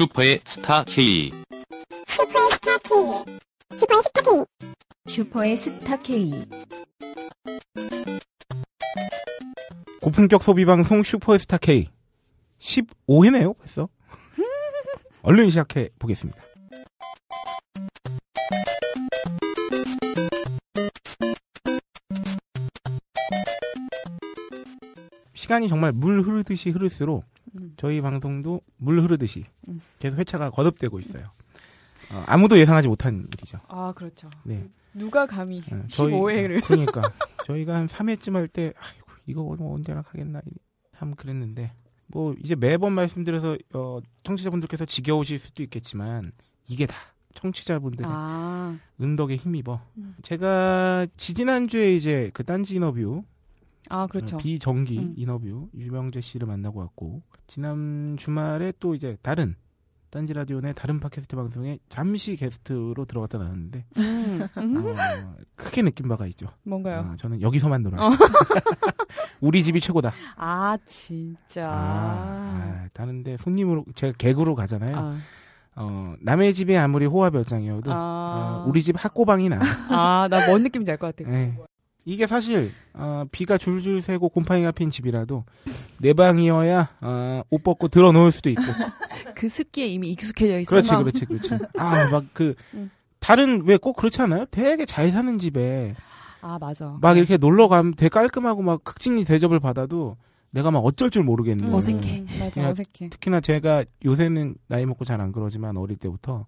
슈퍼의 스타 K. 슈퍼의 스타 K. 슈퍼의 스타 K. 슈퍼의 스타 K. 고품격 소비 방송 슈퍼스타 K 15회네요, 벌써. 얼른 시작해 보겠습니다. 시간이 정말 물 흐르듯이 흐를수록 음. 저희 방송도 물 흐르듯이 음. 계속 회차가 거듭되고 있어요. 어, 아무도 예상하지 못한 일이죠. 아 그렇죠. 네. 누가 감히 어, 저희- 15회를 그러니까 저희가 한 3회쯤 할 때 아이고 이거 뭐 언제나 가겠나 참 그랬는데 뭐 이제 매번 말씀드려서 어, 청취자분들께서 지겨우실 수도 있겠지만 이게 다 청취자분들의 아 은덕에 힘입어. 음. 제가 지지난 주에 이제 그 딴지 인터뷰 아, 그렇죠. 어, 비정기 음. 인터뷰 유명재 씨를 만나고 왔고 지난 주말에 또 이제 다른 딴지 라디오 내 다른 팟캐스트 방송에 잠시 게스트로 들어갔다 나왔는데 음. 음. 어, 크게 느낀 바가 있죠. 뭔가요? 어, 저는 여기서만 놀아. 어. 우리 집이 최고다. 아 진짜. 아, 아, 아, 다른데 손님으로 제가 개구로 가잖아요. 아, 어, 남의 집이 아무리 호화 별장이어도 어, 우리 집 학고방이 나. 아나 뭔 느낌인지 알 것 같아. 예. 이게 사실 어, 비가 줄줄 새고 곰팡이가 핀 집이라도 내 방이어야 어, 옷 벗고 들어 놓을 수도 있고. 그 습기에 이미 익숙해져 있어. 그렇지, 그렇지, 그렇지. 아, 막그 음. 다른 왜 꼭 그렇지 않아요? 되게 잘 사는 집에 아 맞아. 막 이렇게 놀러 가면 되게 깔끔하고 막 극진히 대접을 받아도 내가 막 어쩔 줄 모르겠는. 음, 어색해. 음, 맞아 어색해. 특히나 제가 요새는 나이 먹고 잘 안 그러지만 어릴 때부터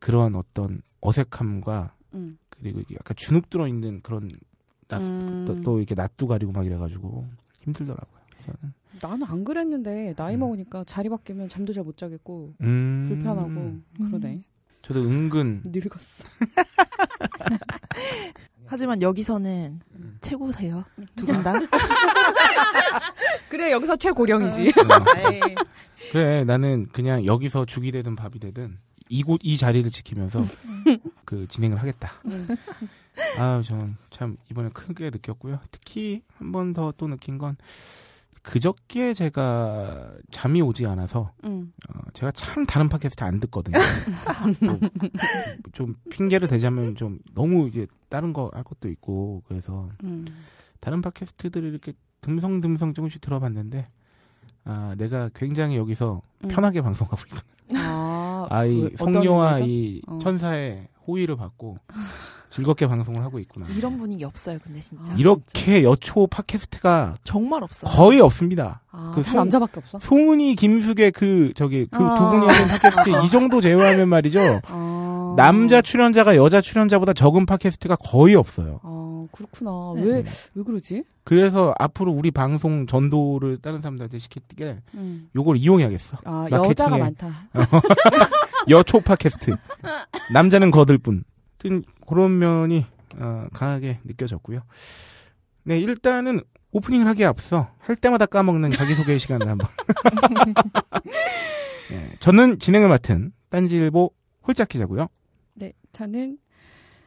그런 어떤 어색함과 음. 그리고 이게 약간 주눅 들어 있는 그런 낯, 음. 또, 또 이렇게 낯도 가리고 막 이래가지고 힘들더라고요. 저는. 나는 안 그랬는데 나이 음. 먹으니까 자리 바뀌면 잠도 잘 못 자겠고 음. 불편하고 그러네. 저도 은근 늙었어. 하지만 여기서는 음. 최고세요. 두 분 다. 그래 여기서 최고령이지. 어, 그래 나는 그냥 여기서 죽이 되든 밥이 되든 이곳 이 자리를 지키면서 그 진행을 하겠다. 음. 아, 저는 참 이번에 크게 느꼈고요. 특히 한 번 더 또 느낀 건 그저께 제가 잠이 오지 않아서 음. 어, 제가 참 다른 팟캐스트 안 듣거든요. 또좀 핑계를 대자면 좀 너무 이제 다른 거 할 것도 있고 그래서 음. 다른 팟캐스트들을 이렇게 듬성듬성 조금씩 들어봤는데 아 내가 굉장히 여기서 음. 편하게 방송하고 있구나. 아, 아이 왜, 어떤 성녀와? 이 어. 천사의 호의를 받고 즐겁게 방송을 하고 있구나. 이런 분위기 없어요, 근데 진짜. 아, 이렇게 여초 팟캐스트가 정말 없어. 거의 없습니다. 아, 그다 송- 남자밖에 없어? 송은이 김숙의 그 저기 그두 아. 분이 하는 팟캐스트 이 정도 제외하면 말이죠. 아. 남자 출연자가 여자 출연자보다 적은 팟캐스트가 거의 없어요. 아, 그렇구나. 네. 왜, 왜 그러지? 그래서 앞으로 우리 방송 전도를 다른 사람들한테 시키게 음. 요걸 이용해야겠어. 아, 마케팅에. 여자가 많다. 여초 팟캐스트. 남자는 거들 뿐. 하여튼 그런 면이 어, 강하게 느껴졌고요. 네, 일단은 오프닝을 하기에 앞서 할 때마다 까먹는 자기소개 시간을 한번. 네, 저는 진행을 맡은 딴지일보 홀짝 기자고요. 네, 저는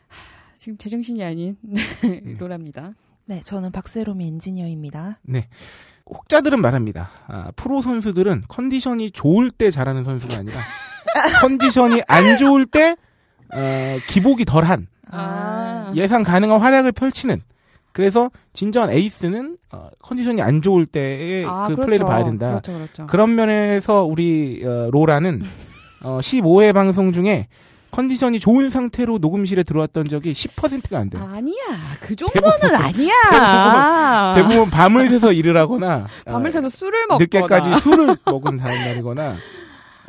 하, 지금 제정신이 아닌 로라입니다. 네, 저는 박세롬이 엔지니어입니다. 혹자들은 말합니다. 아, 프로 선수들은 컨디션이 좋을 때 잘하는 선수가 아니라 컨디션이 안 좋을 때 어, 기복이 덜한 아. 예상 가능한 활약을 펼치는 그래서 진정한 에이스는 어, 컨디션이 안 좋을 때의 아, 그 그렇죠. 플레이를 봐야 된다. 그렇죠, 그렇죠. 그런 면에서 우리 어, 로라는 어, 15회 방송 중에 컨디션이 좋은 상태로 녹음실에 들어왔던 적이 10%가 안 돼요. 아니야. 그 정도는 아니야. 대부분 밤을 새서 일을 하거나 어, 밤을 새서 술을 먹거나. 늦게까지 술을 먹은 다음 날이거나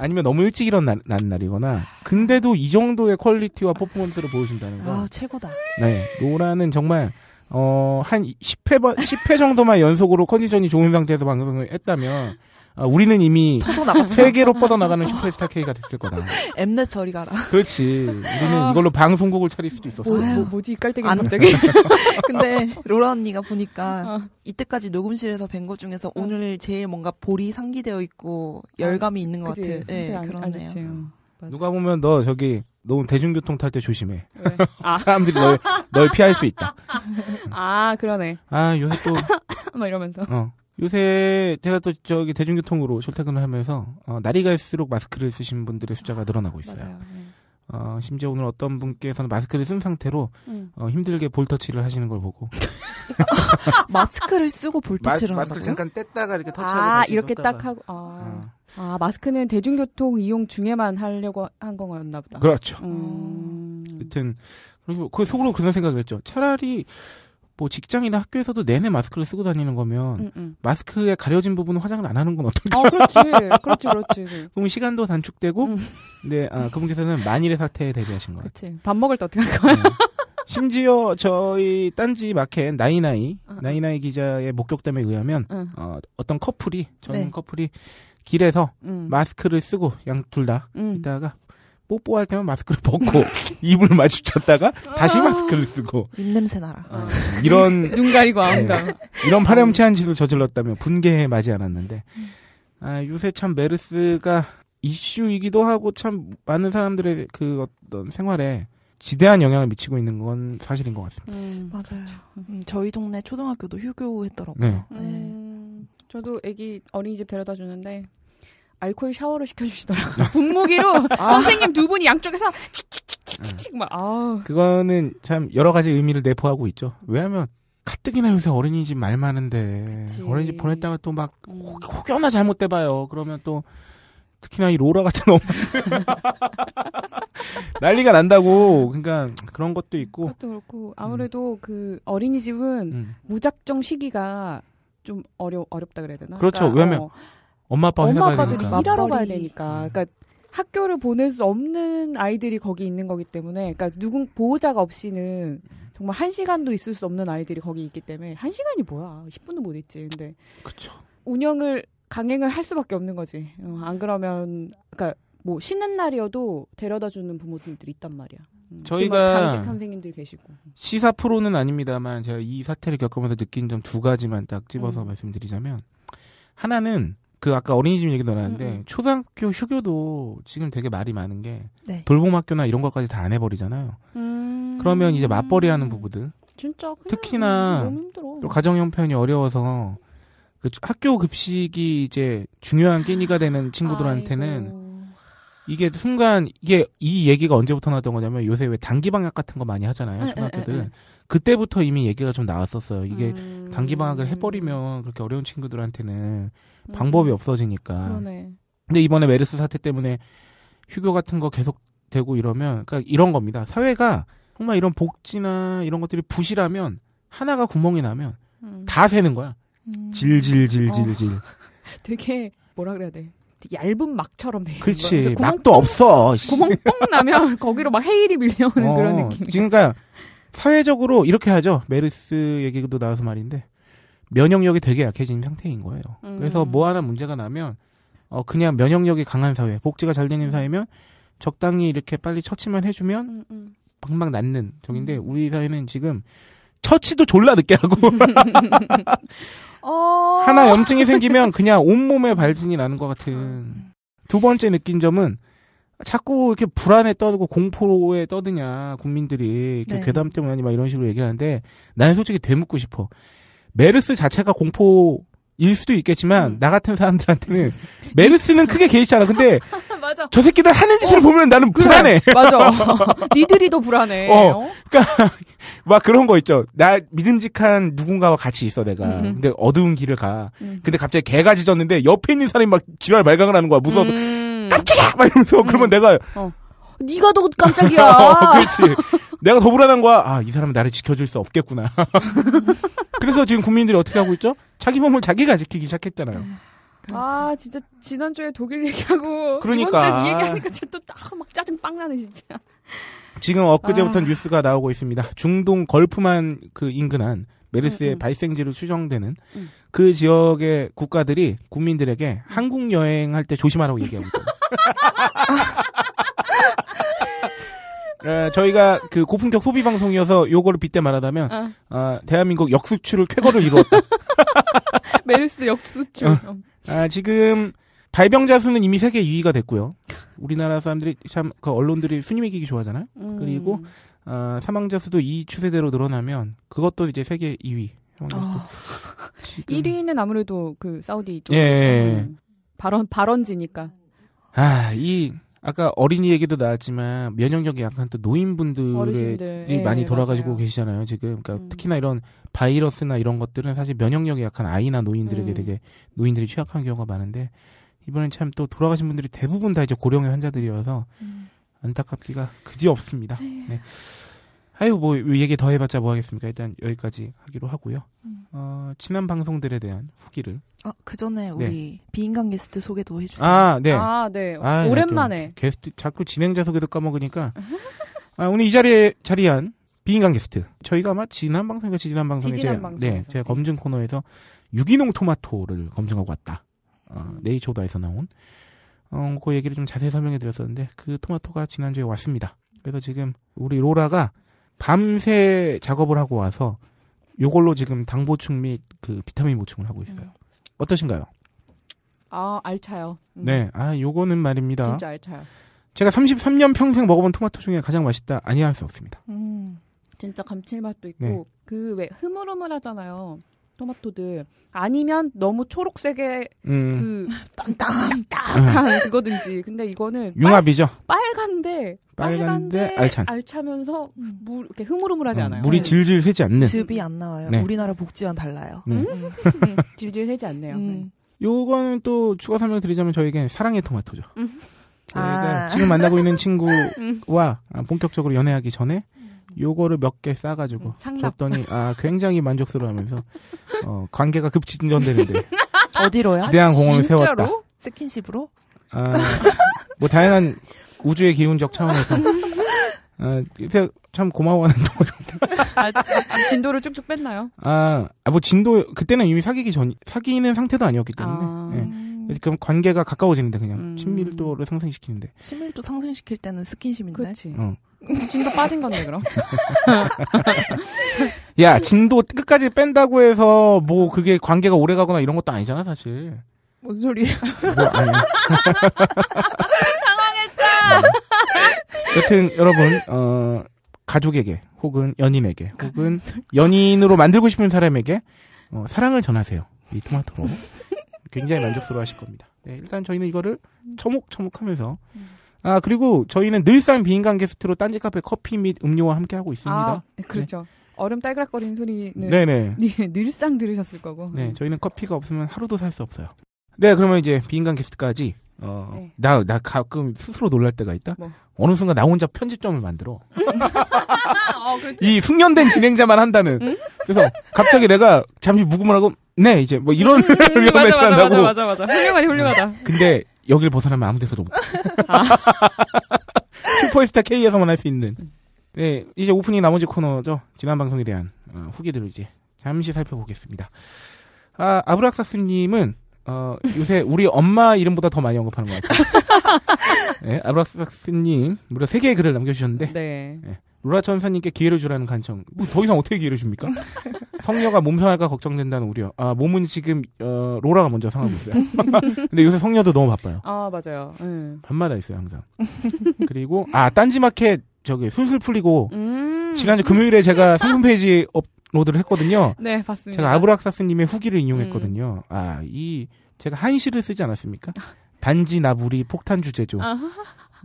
아니면 너무 일찍 일어난 날이거나 근데도 이 정도의 퀄리티와 퍼포먼스를 보여준다는 거 아, 최고다. 네, 로라는 정말 어, 한 10회 번 10회 정도만 연속으로 컨디션이 좋은 상태에서 방송을 했다면 아, 우리는 이미. 세계로 뻗어나가는 슈퍼스타 K가 됐을 거다. 엠넷 저리 가라. 그렇지. 우리는 아. 이걸로 방송국을 차릴 수도 있었어. 뭐. 뭐, 이 깔때기 안- 갑자기. 근데 로라 언니가 보니까 어. 이때까지 녹음실에서 뵌 것 중에서 오늘 제일 뭔가 볼이 상기되어 있고 열감이 있는 것? 같은. 네, 안, 안 그렇네요. 어. 누가 보면 너 저기 너 대중교통 탈 때 조심해. 왜? 아, 사람들이 널, 널 피할 수 있다. 아, 그러네. 아 요새 또 막 이러면서. 어. 요새 제가 또 저기 대중교통으로 출퇴근을 하면서 어, 날이 갈수록 마스크를 쓰신 분들의 숫자가 늘어나고 있어요. 맞아요. 네. 어, 심지어 오늘 어떤 분께서는 마스크를 쓴 상태로 음. 어, 힘들게 볼터치를 하시는 걸 보고 마스크를 쓰고 마, 볼터치를 마스크를 한다고요? 잠깐 뗐다가 이렇게 터치하고 아 이렇게 떴다가. 딱 하고 아, 어, 아 마스크는 대중교통 이용 중에만 하려고 한 거였나 보다. 그렇죠. 음. 여튼 그리고 그 속으로 그런 생각을 했죠. 차라리 뭐 직장이나 학교에서도 내내 마스크를 쓰고 다니는 거면 음, 음. 마스크에 가려진 부분은 화장을 안 하는 건 어떨까? 어, 그렇지, 그렇지, 그렇지. 그럼 시간도 단축되고, 음. 네, 아, 그분께서는 만일의 사태에 대비하신 거예요. 그렇지. 밥 먹을 때 어떻게 할 거야? 네. 심지어 저희 딴지 마켓 나이나이 어, 어. 나이나이 기자의 목격담에 의하면 응. 어, 어떤 커플이 젊은 네. 커플이 길에서 음. 마스크를 쓰고 양 둘다 음. 있다가 뽀뽀할 때만 마스크를 벗고 입을 마주쳤다가 다시 아. 마스크를 쓰고 입 냄새 나라. 어, 이런 눈 가리고 아무가. 이런 파렴치한 짓을 저질렀다며 분개에 맞이 않았는데 아, 요새 참 메르스가 이슈이기도 하고 참 많은 사람들의 그 어떤 생활에 지대한 영향을 미치고 있는 건 사실인 것 같습니다. 음. 맞아요. 음, 저희 동네 초등학교도 휴교했더라고요. 네. 네. 음, 저도 애기 어린이집 데려다 주는데 알코올 샤워를 시켜주시더라고요. 분무기로 선생님 두 분이 양쪽에서 칙칙칙칙칙칙 막 아우. 그거는 참 여러 가지 의미를 내포하고 있죠. 왜냐하면 가뜩이나 요새 어린이집 말 많은데 그치. 어린이집 보냈다가 또막 음. 혹여나 잘못돼 봐요. 그러면 또 특히나 이 로라 같은 엄마 난리가 난다고. 그러니까 그런 것도 있고. 그것도 그렇고 아무래도 그 어린이집은 음. 무작정 시기가 좀 어려 어렵다 그래야 되나? 그렇죠. 그러니까, 왜냐면 어, 엄마 아빠 엄마 아빠들이. 일하러 가야. 되니까. 음. 그러니까 학교를 보낼 수 없는 아이들이 거기 있는 거기 때문에, 그러니까 누군 보호자가 없이는 정말 한 시간도 있을 수 없는 아이들이 거기 있기 때문에 한 시간이 뭐야? 10분도 못 있지. 근데 그쵸. 운영을 강행을 할 수밖에 없는 거지. 어, 안 그러면 그러니까 뭐 쉬는 날이어도 데려다 주는 부모님들이 있단 말이야. 음, 저희가- 당직 선생님들 계시고. 시사 프로는 아닙니다만 제가 이 사태를 겪으면서 느낀 점 두 가지만 딱 집어서 음. 말씀드리자면 하나는 그 아까 어린이집 얘기도 나왔는데 음, 음. 초등학교 휴교도 지금 되게 말이 많은 게 네. 돌봄학교나 이런 것까지 다 안 해버리잖아요. 음. 그러면 이제 맞벌이하는 부부들 진짜 특히나. 또 가정 형편이 어려워서 그 학교 급식이 이제 중요한 끼니가 되는 친구들한테는 아이고. 이게 순간 이게 이 얘기가 언제부터 나왔던 거냐면 요새 왜 단기 방학 같은 거 많이 하잖아요 에, 초등학교들 에, 에, 에. 그때부터 이미 얘기가 좀 나왔었어요 이게 음. 단기 방학을 해버리면 그렇게 어려운 친구들한테는 방법이 음. 없어지니까 그러네. 근데 이번에 메르스 사태 때문에 휴교 같은 거 계속 되고 이러면 그러니까 이런 겁니다 사회가 정말 이런 복지나 이런 것들이 부실하면 하나가 구멍이 나면 음. 다 새는 거야 음. 질질질질질 되게 뭐라 그래야 돼. 얇은 막처럼 돼. 있는. 그렇지 막도 뻥- 없어 씨. 구멍 뻥 나면 거기로 막 해일이 밀려오는 어, 그런 느낌. 그러니까 사회적으로 이렇게 하죠. 메르스 얘기도 나와서 말인데 면역력이 되게 약해진 상태인 거예요. 음. 그래서 뭐 하나 문제가 나면 어 그냥 면역력이 강한 사회, 복지가 잘 되는 사회면 적당히 이렇게 빨리 처치만 해주면 음, 음. 방방 낫는 정인데 음. 우리 사회는 지금 처치도 졸라 늦게 하고 어. 하나 염증이 생기면 그냥 온몸에 발진이 나는 것 같은 두 번째 느낀 점은 자꾸 이렇게 불안에 떠들고 공포에 떠드냐 국민들이 이렇게 네. 괴담 때문에 아니 막 이런 식으로 얘기를 하는데 나는 솔직히 되묻고 싶어 메르스 자체가 공포 일 수도 있겠지만 음. 나 같은 사람들한테는 메르스는 크게 개의치 않아 근데. 저 새끼들 하는 짓을 보면 나는 불안해 맞아. 니들이 더 불안해. 어. 어? 막 그런 거 있죠 나 믿음직한 누군가와 같이 있어 내가 음, 음. 근데 어두운 길을 가 음. 근데 갑자기 개가 짖었는데 옆에 있는 사람이 막 지랄 말강을 하는 거야 무서워서 음. 깜짝이야! 막 이러면서 그러면 내가 네가 더 깜짝이야. 어, 그렇지. 내가 더 불안한 거야. 아, 이 사람은 나를 지켜줄 수 없겠구나. 그래서 지금 국민들이 어떻게 하고 있죠? 자기 몸을 자기가 지키기 시작했잖아요. 아 진짜 지난주에 독일 얘기하고 그러니까. 이번 주에 이 얘기하니까 진짜 또막 짜증 빵 나네 진짜. 지금 엊그제부터 아. 뉴스가 나오고 있습니다. 중동 걸프만 그 인근한 메르스의 음, 음. 발생지로 추정되는 음. 그 지역의 국가들이 국민들에게 한국 여행할 때 조심하라고 얘기하고 있다. 에, 저희가 그 고품격 소비 방송이어서 요거를 빗대 말하자면 아, 아, 대한민국 역수출을 쾌거를 이루었다. 메르스 역수출. 어. 아, 지금 발병자 수는 이미 세계 2위가 됐고요. 우리나라 사람들이 참 그 언론들이 순위 매기기 좋아하잖아요. 음. 그리고 아, 사망자 수도 이 추세대로 늘어나면 그것도 이제 세계 2위 대만 아, 게스트. 지금- 1위는 아무래도 그 사우디 쪽. 예, 예. 발언 발언지니까. 아, 이 아까 어린이 얘기도 나왔지만 면역력이 약한 또 노인분들이 어르신들 예, 많이 돌아가시고 맞아요. 계시잖아요. 지금 그러니까 음. 특히나 이런 바이러스나 이런 것들은 사실 면역력이 약한 아이나 노인들에게 음. 되게 노인들이 취약한 경우가 많은데 이번엔 참 또 돌아가신 분들이 대부분 다 이제 고령의 환자들이어서 음. 안타깝기가 그지 없습니다. 네. 아유 뭐 얘기 더 해봤자 뭐 하겠습니까? 일단 여기까지 하기로 하고요. 음. 어, 지난 방송들에 대한 후기를 아, 그 전에 우리 비인간 게스트 소개도 해주세요. 아 네. 아, 네. 아, 오랜만에. 또 게스트 자꾸 진행자 소개도 까먹으니까 아, 오늘 이 자리에 자리한 비인간 게스트 저희가 아마 지난 방송인가 지지난 방송에 지지난 제가, 방송에서. 네, 제가 검증 코너에서 유기농 토마토를 검증하고 왔다. 어, 네이처다에서 나온 어, 그 얘기를 좀 자세히 설명해 드렸었는데 그 토마토가 지난주에 왔습니다. 그래서 지금 우리 로라가 밤새 작업을 하고 와서 요걸로 지금 당 보충 및 그 비타민 보충을 하고 있어요. 음. 어떠신가요? 아, 알차요. 음. 네, 아 요거는 말입니다. 진짜 알차요. 제가 33년 평생 먹어본 토마토 중에 가장 맛있다 아니할 수 없습니다. 음. 진짜 감칠맛도 있고 네. 그왜 흐물흐물하잖아요. 토마토들 아니면 너무 초록색의 음, 그 땅땅땅한 그거든지. 근데 이거는 융합이죠. 빨 간데 빨간데 알찬. 알차면서 음. 물 이렇게 흐물흐물하지 어, 않아요. 물이 네. 질질 새지 않는. 즙이 안 나와요. 네. 우리나라 복지와는 달라요. 네. 음. 음, 질질 새지 않네요. 음. 요거는 또 추가 설명 드리자면 저에겐 사랑의 토마토죠. 음. 저희가 아. 지금 만나고 있는 친구와 아, 본격적으로 연애하기 전에 요거를 몇 개 싸가지고 음, 상납. 줬더니 아 굉장히 만족스러워하면서 어, 관계가 급진전되는데 어디로요? 기대한 공원을 진짜로? 세웠다. 스킨십으로? 아, 뭐 다양한 우주의 기운적 차원에서 아, 참 고마워하는 토마토. 아, 진도를 쭉쭉 뺐나요? 아, 아, 뭐 진도 그때는 이미 사귀기 전 사귀는 상태도 아니었기 때문에 아. 예. 음. 그럼 관계가 가까워지는데 그냥 음. 친밀도를 상승시키는데 친밀도 상승시킬 때는 스킨십인데. 그렇지. 어. 진도 빠진 건데 그럼. 야 진도 끝까지 뺀다고 해서 뭐 그게 관계가 오래가거나 이런 것도 아니잖아 사실 뭔 소리예요? 뭐 아니 당황했다 여튼 여러분 어 가족에게 혹은 연인에게 혹은 연인으로 만들고 싶은 사람에게 어, 사랑을 전하세요 이 토마토로 굉장히 만족스러워 하실 겁니다 네, 일단 저희는 이거를 처묵처묵하면서 아 그리고 저희는 늘상 비인간 게스트로 딴지 카페 커피 및 음료와 함께 하고 있습니다 아, 그렇죠. 얼음 딸그락거리는 소리는 네네 네, 늘상 들으셨을 거고. 네, 저희는 커피가 없으면 하루도 살 수 없어요. 네, 그러면 이제 비인간 게스트까지 어, 네. 나, 나 가끔 스스로 놀랄 때가 있다. 뭐? 어느 순간 나 혼자 편집점을 만들어. 어. 이 숙련된 진행자만 한다는. 그래서 갑자기 내가 잠시 묵음을 하고, 네, 이제 뭐 이런 위험 맞아, 멘트 맞아, 한다고. 맞아, 맞아, 맞아. 훌륭하다, 훌륭하다. 근데 여길 벗어나면 아무 데서도 못. 아. 슈퍼스타 K에서만 할 수 있는. 네, 이제 오프닝 나머지 코너죠. 지난 방송에 대한 어, 후기들을 이제 잠시 살펴보겠습니다. 아, 아브락사스님은 어, 요새 우리 엄마 이름보다 더 많이 언급하는 것 같아요. 네, 아브락사스님 무려 3개의 글을 남겨주셨는데 네. 로라 천사님께 기회를 주라는 간청. 뭐 더 이상 어떻게 기회를 줍니까? 성녀가 몸 상할까 걱정된다는 우려. 아 몸은 지금 어, 로라가 먼저 상하고 있어요. 근데 요새 성녀도 너무 바빠요. 아, 맞아요. 음. 밤마다 있어요 항상. 그리고 아 딴지마켓 저기 술술 풀리고 음. 지난주 금요일에 제가 상품 페이지 업로드를 했거든요. 네, 봤습니다. 제가 아브락사스님의 후기를 인용했거든요. 아이 제가 한시를 쓰지 않았습니까? 단지 나부리 폭탄 주제죠. 아.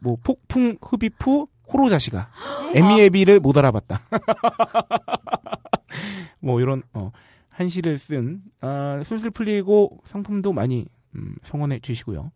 뭐 폭풍 흡입 후 호로 자식아 에미에비를 못 알아봤다. 뭐 이런 어 한시를 쓴 아, 술술 풀리고 상품도 많이 음, 성원해 주시고요.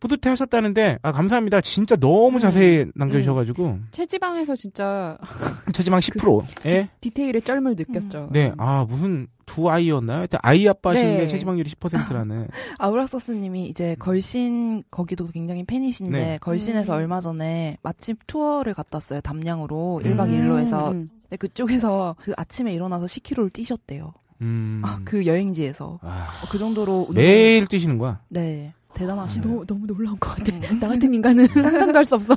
뿌듯해 하셨다는데 아 감사합니다. 진짜 너무 음. 자세히 남겨주셔가지고 체지방에서 진짜 체지방 10%에 디테일의 쩔물 느꼈죠. 네, 아, 무슨 두 아이였나요? 하여튼 아이 아빠신데 네. 체지방률이 10%라는. 아우락서스님이 이제 걸신 거기도 굉장히 팬이신데 네. 걸신에서 음. 얼마 전에 맛집 투어를 갔다 왔어요 담양으로 음. 1박 2일로 해서 음. 근데 그쪽에서 그 아침에 일어나서 10km를 뛰셨대요 음. 아, 그 여행지에서 아, 어, 그 정도로 운동- 매일 뛰시는 거야? 네 대단하시네 너무, 너무 놀라운 것 같아. 음. 나 같은 인간은 상상도 할 수 없어.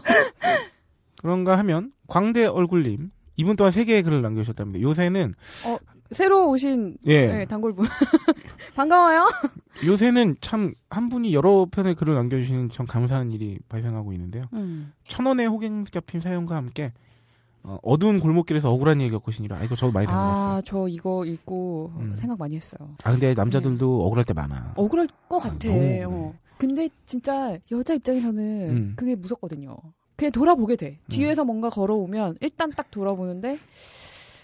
그런가 하면, 광대 얼굴님. 이분 또한 세 개의 글을 남겨주셨답니다. 요새는, 새로 오신 예, 네, 단골분. 반가워요. 요새는 참, 한 분이 여러 편의 글을 남겨주시는 참 감사한 일이 발생하고 있는데요. 음. 천 원의 호갱 겹힌 사연과 함께, 어, 어두운 골목길에서 억울한 얘기 겪으시니라. 아, 이거 저도 많이 당해봤어요. 아, 저 이거 읽고 음. 생각 많이 했어요. 아, 근데 남자들도 억울할 때 많아. 억울할 것 아, 같아. 너무 억울해. 어. 근데 진짜 여자 입장에서는 음. 그게 무섭거든요. 그냥 돌아보게 돼. 음. 뒤에서 뭔가 걸어오면 일단 딱 돌아보는데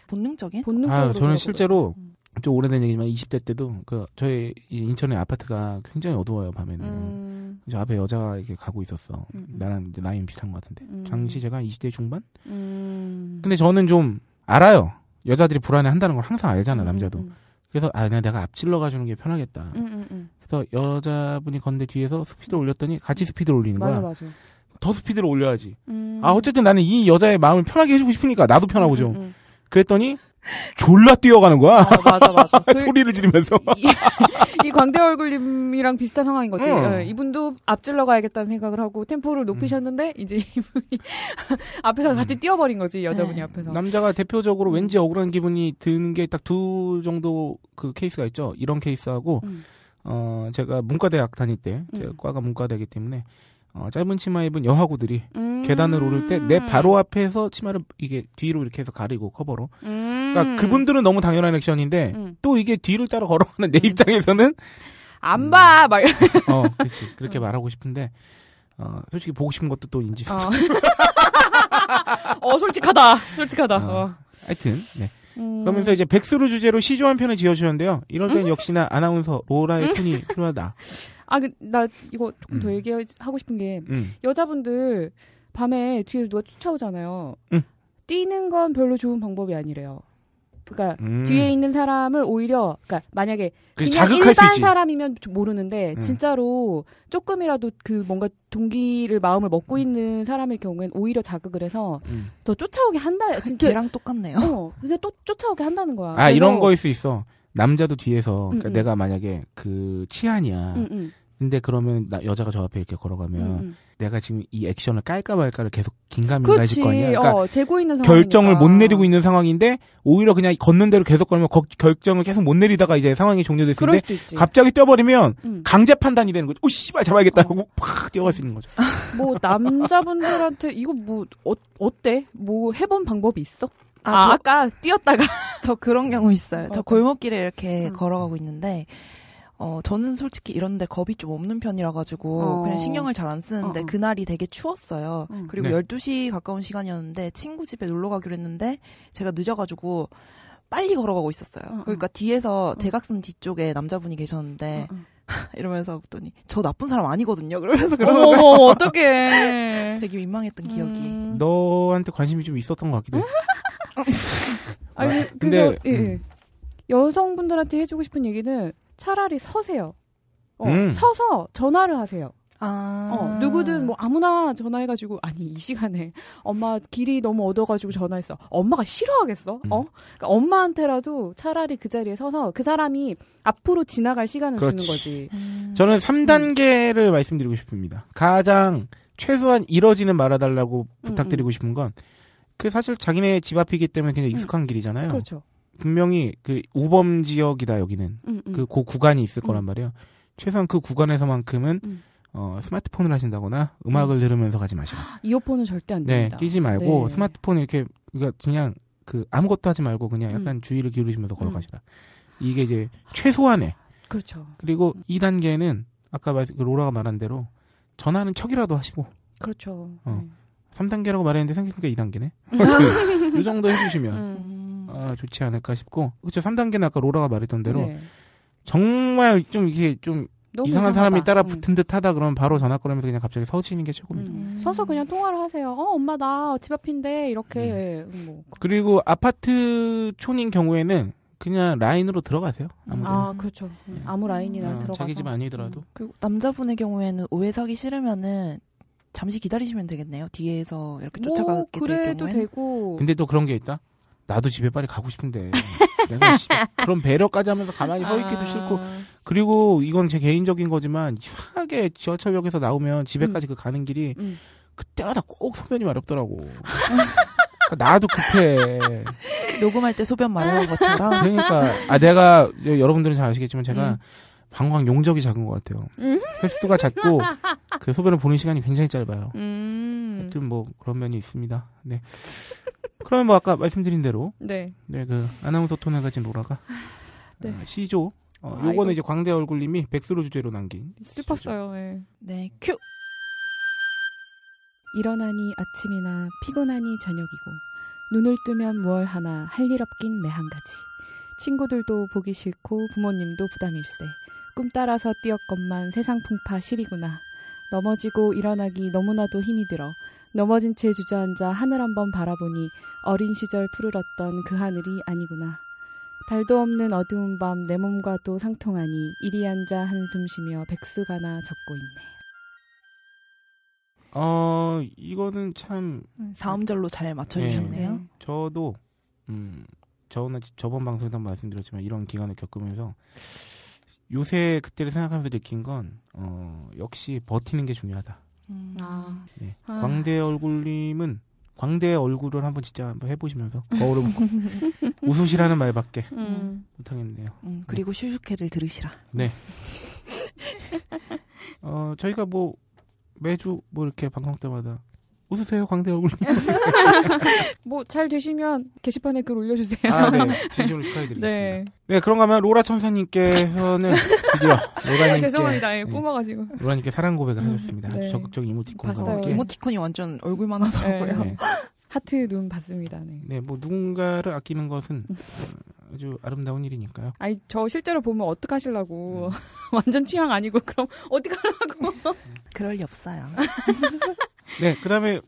본능적인? 본능적으로. 아, 저는. 실제로 음. 좀 오래된 얘기지만 20대 때도 그 저희 이 인천의 아파트가 굉장히 어두워요 밤에는. 음, 저 앞에 여자가 이렇게 가고 있었어. 음, 음. 나랑 이제 나이는 비슷한 것 같은데. 음. 당시 제가 20대 중반? 음. 근데 저는 좀 알아요. 여자들이 불안해 한다는 걸 항상 알잖아, 남자도. 음, 그래서 아, 그냥 내가 앞질러 가주는 게 편하겠다. 그래서 여자분이 걷는데 뒤에서 스피드 를 올렸더니 같이 스피드를 올리는 거야. 맞아, 맞아. 더 스피드를 올려야지. 음. 아, 어쨌든 나는 이 여자의 마음을 편하게 해주고 싶으니까 나도 편하고 좀. 음, 음, 음. 그랬더니 졸라 뛰어가는 거야. 아, 맞아, 맞아. 그, 소리를 지르면서. 이, 이 광대 얼굴님이랑 비슷한 상황인 거지. 응. 예, 이분도 앞질러 가야겠다는 생각을 하고 템포를 높이셨는데 이제 이분이 앞에서 같이 뛰어버린 거지 여자분이 네. 앞에서. 남자가 대표적으로 음. 왠지 억울한 기분이 드는 게 딱 두 정도 그 케이스가 있죠. 이런 케이스하고 음. 어 제가 문과대학 다닐 때제 음. 과가 문과대이기 때문에 어 짧은 치마 입은 여하구들이 음. 계단을 오를 때 내 바로 앞에서 치마를 이게 뒤로 이렇게 해서 가리고 커버로. 음. 그러니까 그분들은 너무 당연한 액션인데 음. 또 이게 뒤를 따라 걸어가는 내 음. 입장에서는 안 봐. 막. 어 그렇지 그렇게 음. 말하고 싶은데 어 솔직히 보고 싶은 것도 또 인지. 어. 어, 솔직하다. 솔직하다. 어. 어. 하여튼 네. 음. 그러면서 이제 백수를 주제로 시조 한 편을 지어주셨는데요. 이럴 땐 역시나 아나운서 로라의 톤이 필요하다. 아, 그, 나 이거 조금 더 음. 얘기하고 싶은 게 음. 여자분들 밤에 뒤에서 누가 쫓아오잖아요. 음. 뛰는 건 별로 좋은 방법이 아니래요. 그러니까 음. 뒤에 있는 사람을 오히려 그러니까 만약에 그 그냥 일반. 사람이면 좀 모르는데 음. 진짜로 조금이라도 그 뭔가 동기를 마음을 먹고 있는 사람의 경우엔 오히려 자극을 해서 음. 더 쫓아오게 한다. 진짜 걔랑 똑같네요. 어, 근데 또 쫓아오게 한다는 거야. 아 이런 거일 수 있어. 남자도 뒤에서 그러니까 음, 음. 내가 만약에 그 치안이야. 근데 그러면 나, 여자가 저 앞에 이렇게 걸어가면 응, 응. 내가 지금 이 액션을 깔까 말까를 계속 긴가민가해질 그렇지. 거 아니야. 그러니까 어, 재고 있는 상황이니까. 결정을 못 내리고 있는 상황인데 오히려 그냥 걷는 대로 계속 걸으면 거- 결정을 계속 못 내리다가 이제 상황이 종료됐을 때. 갑자기 뛰어버리면 응. 강제 판단이 되는 거죠. 오 씨발 잡아야겠다 하고 팍 뛰어갈 수 있는 거죠. 뭐 남자분들한테 이거 뭐 어, 어때? 뭐 해본 방법이 있어? 아, 아, 저, 아, 까 뛰었다가 저 그런 경우 있어요. 저 어, 골목길에 이렇게 응. 걸어가고 있는데, 어, 저는 솔직히 이런데 겁이 좀 없는 편이라 가지고 어. 그냥 신경을 잘 안 쓰는데 어, 어. 그날이 되게 추웠어요. 응. 그리고 네. 12시 가까운 시간이었는데 친구 집에 놀러 가기로 했는데 제가 늦어 가지고 빨리 걸어가고 있었어요. 어, 어. 그러니까 뒤에서 어. 대각선 뒤쪽에 남자분이 계셨는데. 이러면서 봤더니 저 나쁜 사람 아니거든요. 그러면서 거예요. 어머 어떡해. 되게 민망했던 기억이. 음. 너한테 관심이 좀 있었던 것 같기도 해. 아니 아, 그래서 근데, 예, 예. 음. 여성분들한테 해주고 싶은 얘기는 차라리 서세요. 어, 음. 서서 전화를 하세요. 아. 어, 누구든 뭐 아무나 전화해가지고 아니 이 시간에 엄마 길이 너무 얻어가지고 전화했어. 엄마가 싫어하겠어? 음. 어? 그러니까 엄마한테라도 차라리 그 자리에 서서 그 사람이 앞으로 지나갈 시간을 그렇지. 주는 거지. 음. 저는 3단계를 말씀드리고 싶습니다. 가장 최소한 이뤄지는 말아달라고 음, 부탁드리고 싶은 건 그 사실 자기네 집 앞이기 때문에 굉장히 익숙한 길이잖아요. 그렇죠. 분명히 그 우범 지역이다 여기는 음, 음. 그고 구간이 있을 음. 거란 말이에요. 최소한 그 구간에서만큼은 음. 어, 스마트폰을 하신다거나 음악을 들으면서 가지 마시라. 이어폰은 절대 안 네, 됩니다. 끼지 말고 네. 스마트폰 이렇게 그러니까 그냥 그 아무것도 하지 말고 그냥 약간 주의를 기울이시면서 걸어가시라. 이게 이제 최소한의 그렇죠. 그리고 2단계는 아까 말, 그 로라가 말한 대로 전화는 척이라도 하시고 그렇죠. 어. 네. 3단계라고 말했는데 생각해보니까 2단계네. 이 정도 해주시면 음. 음. 아, 좋지 않을까 싶고 그렇죠. 3단계는 아까 로라가 말했던 대로 네. 정말 좀 이렇게 좀 이상한 사람이 이상하다. 따라 음. 붙은 듯 하다 그러면 바로 전화 끊으면서 그냥 갑자기 서치는 게 최고입니다. 음. 음. 서서 그냥 통화를 하세요. 어, 엄마 나 집 앞인데 이렇게 뭐. 그리고 아파트 촌인 경우에는 그냥 라인으로 들어가세요. 아무데나. 아, 그렇죠. 네. 아무 라인이나 어, 들어가서. 자기 집 아니더라도. 그리고 남자분의 경우에는 오해 사기 싫으면은 잠시 기다리시면 되겠네요. 뒤에서 이렇게 뭐 쫓아가게 될 그래도 경우에는. 되고. 근데 또 그런 게 있다. 나도 집에 빨리 가고 싶은데 내가 씨, 그런 배려까지 하면서 가만히 서 있기도 싫고 아. 그리고 이건 제 개인적인 거지만 이상하게 지하철역에서 나오면 집에까지 그 가는 길이 음. 그때마다 꼭 소변이 마렵더라고. 그러니까 나도 급해. 녹음할 때 소변 마려운 것처럼. 그러니까 아 내가 여러분들은 잘 아시겠지만 제가 음. 방광 용적이 작은 것 같아요. 음. 횟수가 작고 그 소변을 보는 시간이 굉장히 짧아요. 음. 하여튼 뭐 그런 면이 있습니다. 네. 그러면 뭐 아까 말씀드린 대로 네. 네, 그 아나운서 톤을 가진 로라가 네. 아, 시조. 어, 아, 요거는 이거- 이제 광대 얼굴님이 백수로 주제로 남긴 슬펐어요. 예. 네, 큐. 일어나니 아침이나 피곤하니 저녁이고 눈을 뜨면 무얼 하나 할 일 없긴 매한가지 친구들도 보기 싫고 부모님도 부담일세 꿈 따라서 뛰었건만 세상 풍파 시리구나 넘어지고 일어나기 너무나도 힘이 들어 넘어진 채 주저앉아 하늘 한번 바라보니 어린 시절 푸르렀던 그 하늘이 아니구나 달도 없는 어두운 밤 내 몸과도 상통하니 이리 앉아 한숨 쉬며 백수가나 적고 있네 어, 이거는 참 사음절로 잘 맞춰주셨네요. 네. 저도 음, 저는 저번 방송에도 한번 말씀드렸지만 이런 기간을 겪으면서 요새 그때를 생각하면서 느낀 건 어, 역시 버티는 게 중요하다. 음. 아. 네. 아. 광대 얼굴님은 광대 얼굴을 한번 진짜 한번 해보시면서 거울을 보고 웃으시라는 말밖에 음. 못하겠네요. 음, 그리고 슈슈케를 들으시라. 어, 저희가 뭐 매주 뭐 이렇게 방송 때마다 웃으세요 광대 얼굴님. 뭐잘 되시면 게시판에 글 올려주세요. 아, 네. 진심으로 축하해드리겠습니다. 네. 네, 그런가 하면 로라 천사님께서는 드디어 로라님께 아, 죄송합니다. 예, 네. 뽀마가지고. 로라님께 사랑 고백을 음, 하셨습니다. 네. 아주 적극적인 이모티콘과 봤어요. 함께. 이모티콘이 완전 얼굴만 하더라고요. 네. 하트 눈 봤습니다. 네. 네, 뭐 누군가를 아끼는 것은 어, 아주 아름다운 일이니까요. 아니 저 실제로 보면 어떡 하실라고 완전 취향 아니고 그럼 어디 가려고? 그럴 리 없어요. 네, 그다음에는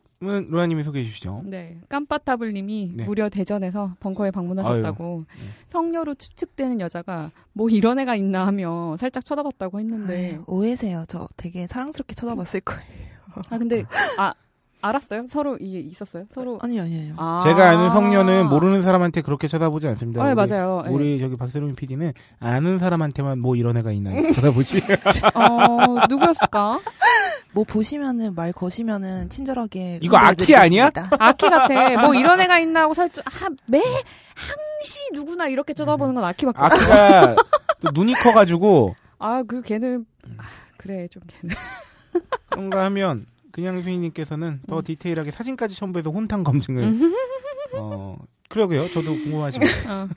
로라님이 소개해 주시죠. 네, 깜빠타블님이 네. 무려 대전에서 벙커에 방문하셨다고 네. 성녀로 추측되는 여자가 뭐 이런 애가 있나 하며 살짝 쳐다봤다고 했는데 아유, 오해세요. 저 되게 사랑스럽게 쳐다봤을 거예요. 아 근데 아 알았어요? 서로 이게 있었어요? 서로 아니요, 아니요. 아니요. 아. 제가 아는 성녀는 모르는 사람한테 그렇게 쳐다보지 않습니다. 아, 네, 우리, 맞아요. 예. 우리 저기 박세롬 PD는 아는 사람한테만 뭐 이런 애가 있나 쳐다보지. 어, 누구였을까? 뭐 보시면은 말 거시면은 친절하게 이거 아키 아니야? 아키 같아. 뭐 이런 애가 있나 하고 살짝 아, 매 항시 누구나 이렇게 쳐다보는 건 아키밖에 없어. 아키가 또 눈이 커가지고 아, 그 걔는 아, 그래 좀 걔는. 그런가 하면 그냥 수인님께서는 더 음. 디테일하게 사진까지 첨부해서 혼탕 검증을 어 그러게요. 저도 궁금하지만 어.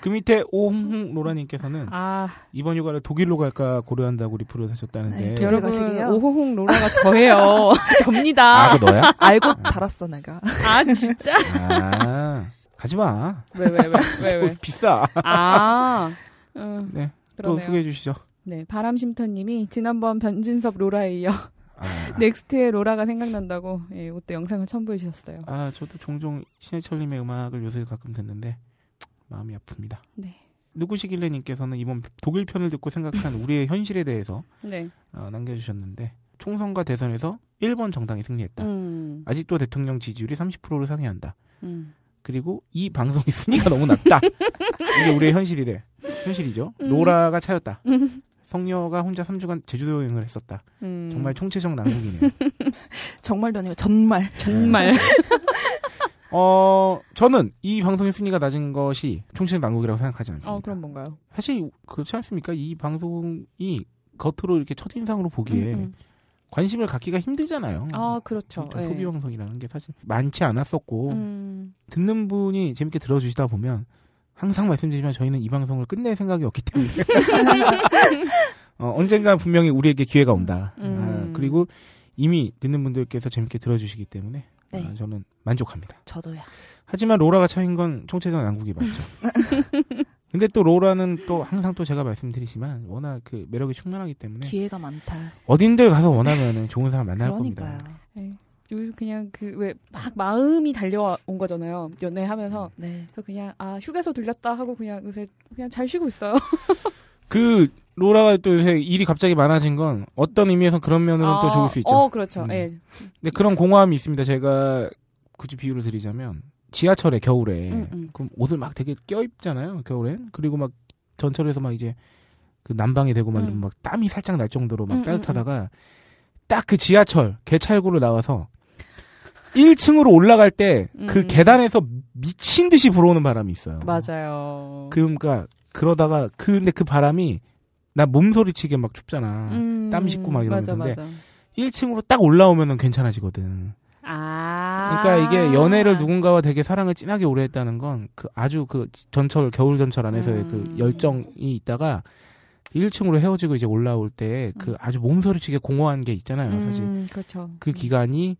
그 밑에 오홍 로라님께서는 아, 이번 휴가를 독일로 갈까 고려한다고 리플을 하셨다는데 네, 여러분 가시게요? 오호홍 로라가 저예요. 접니다. 아, 그 너야? 알고 달았어 내가. 아, 진짜? 아, 가지 마. 왜 왜 왜 왜 왜? 또 비싸. 아, 음, 네, 또 그러네요. 소개해 주시죠. 네, 바람쉼터님이 지난번 변진섭 로라에 이어 아, 넥스트의 로라가 생각난다고 예, 이것도 영상을 첨부해 주셨어요. 아, 저도 종종 신해철님의 음악을 요새 가끔 듣는데 마음이 아픕니다. 네. 누구시길래님께서는 이번 독일 편을 듣고 생각한 우리의 현실에 대해서 네. 어, 남겨주셨는데 총선과 대선에서 1번 정당이 승리했다. 음. 아직도 대통령 지지율이 30%를 상회한다. 음. 그리고 이 방송의 순위가 너무 낮다. 이게 우리의 현실이래. 현실이죠. 음. 로라가 차였다. 성녀가 혼자 3주간 제주도 여행을 했었다. 음. 정말 총체적 난국이네요. 정말도 아니고 정말. 정말 어, 저는 이 방송의 순위가 낮은 것이 총체적 난국이라고 생각하지 않습니다. 어 그럼 뭔가요? 사실 그렇지 않습니까? 이 방송이 겉으로 이렇게 첫 인상으로 보기에 음, 음. 관심을 갖기가 힘들잖아요. 아 그렇죠. 그러니까 예. 소비 방송이라는 게 사실 많지 않았었고 음. 듣는 분이 재밌게 들어주시다 보면 항상 말씀드리지만 저희는 이 방송을 끝낼 생각이 없기 때문에 어, 언젠가 분명히 우리에게 기회가 온다. 음. 아, 그리고 이미 듣는 분들께서 재밌게 들어주시기 때문에 네. 아, 저는 만족합니다. 저도요. 하지만 로라가 차인 건 총체적 난국이 맞죠. 근데 또 로라는 또 항상 또 제가 말씀드리지만 워낙 그 매력이 충만하기 때문에 기회가 많다. 어딘들 가서 원하면은 좋은 사람 만날 그러니까요. 겁니다. 예. 요즘 그냥 그 왜 막 마음이 달려온 거잖아요. 연애하면서 네. 그래서 그냥 아 휴게소 들렸다 하고 그냥 요새 그냥 잘 쉬고 있어요. 그 로라가 또 요새 일이 갑자기 많아진 건 어떤 의미에서 그런 면으로는 또 좋을 수 있죠. 어 그렇죠. 음. 예. 근데 그런 공허함이 있습니다. 제가 굳이 비유를 드리자면 지하철에 겨울에 음, 음. 그럼 옷을 막 되게 껴입잖아요. 겨울엔 그리고 막 전철에서 막 이제 그 난방이 되고 막 음. 막 땀이 살짝 날 정도로 막 음, 음, 따뜻하다가 딱 그 지하철 개찰구를 나와서 1층으로 올라갈 때그 음. 계단에서 미친 듯이 불어오는 바람이 있어요. 맞아요. 그러니까 그러다가 그 근데 그 바람이 나 몸소리치게 막 춥잖아. 음, 땀 씻고 막 맞아 맞아. 1층으로 딱 올라오면은 괜찮아지거든. 아. 그러니까 이게 연애를 누군가와 되게 사랑을 진하게 오래 했다는 건 그 아주 그 전철 겨울 전철 안에서의 음. 그 열정이 있다가 1층으로 헤어지고 이제 올라올 때 그 아주 몸서리치게 공허한 게 있잖아요. 사실 음, 그렇죠. 그 기간이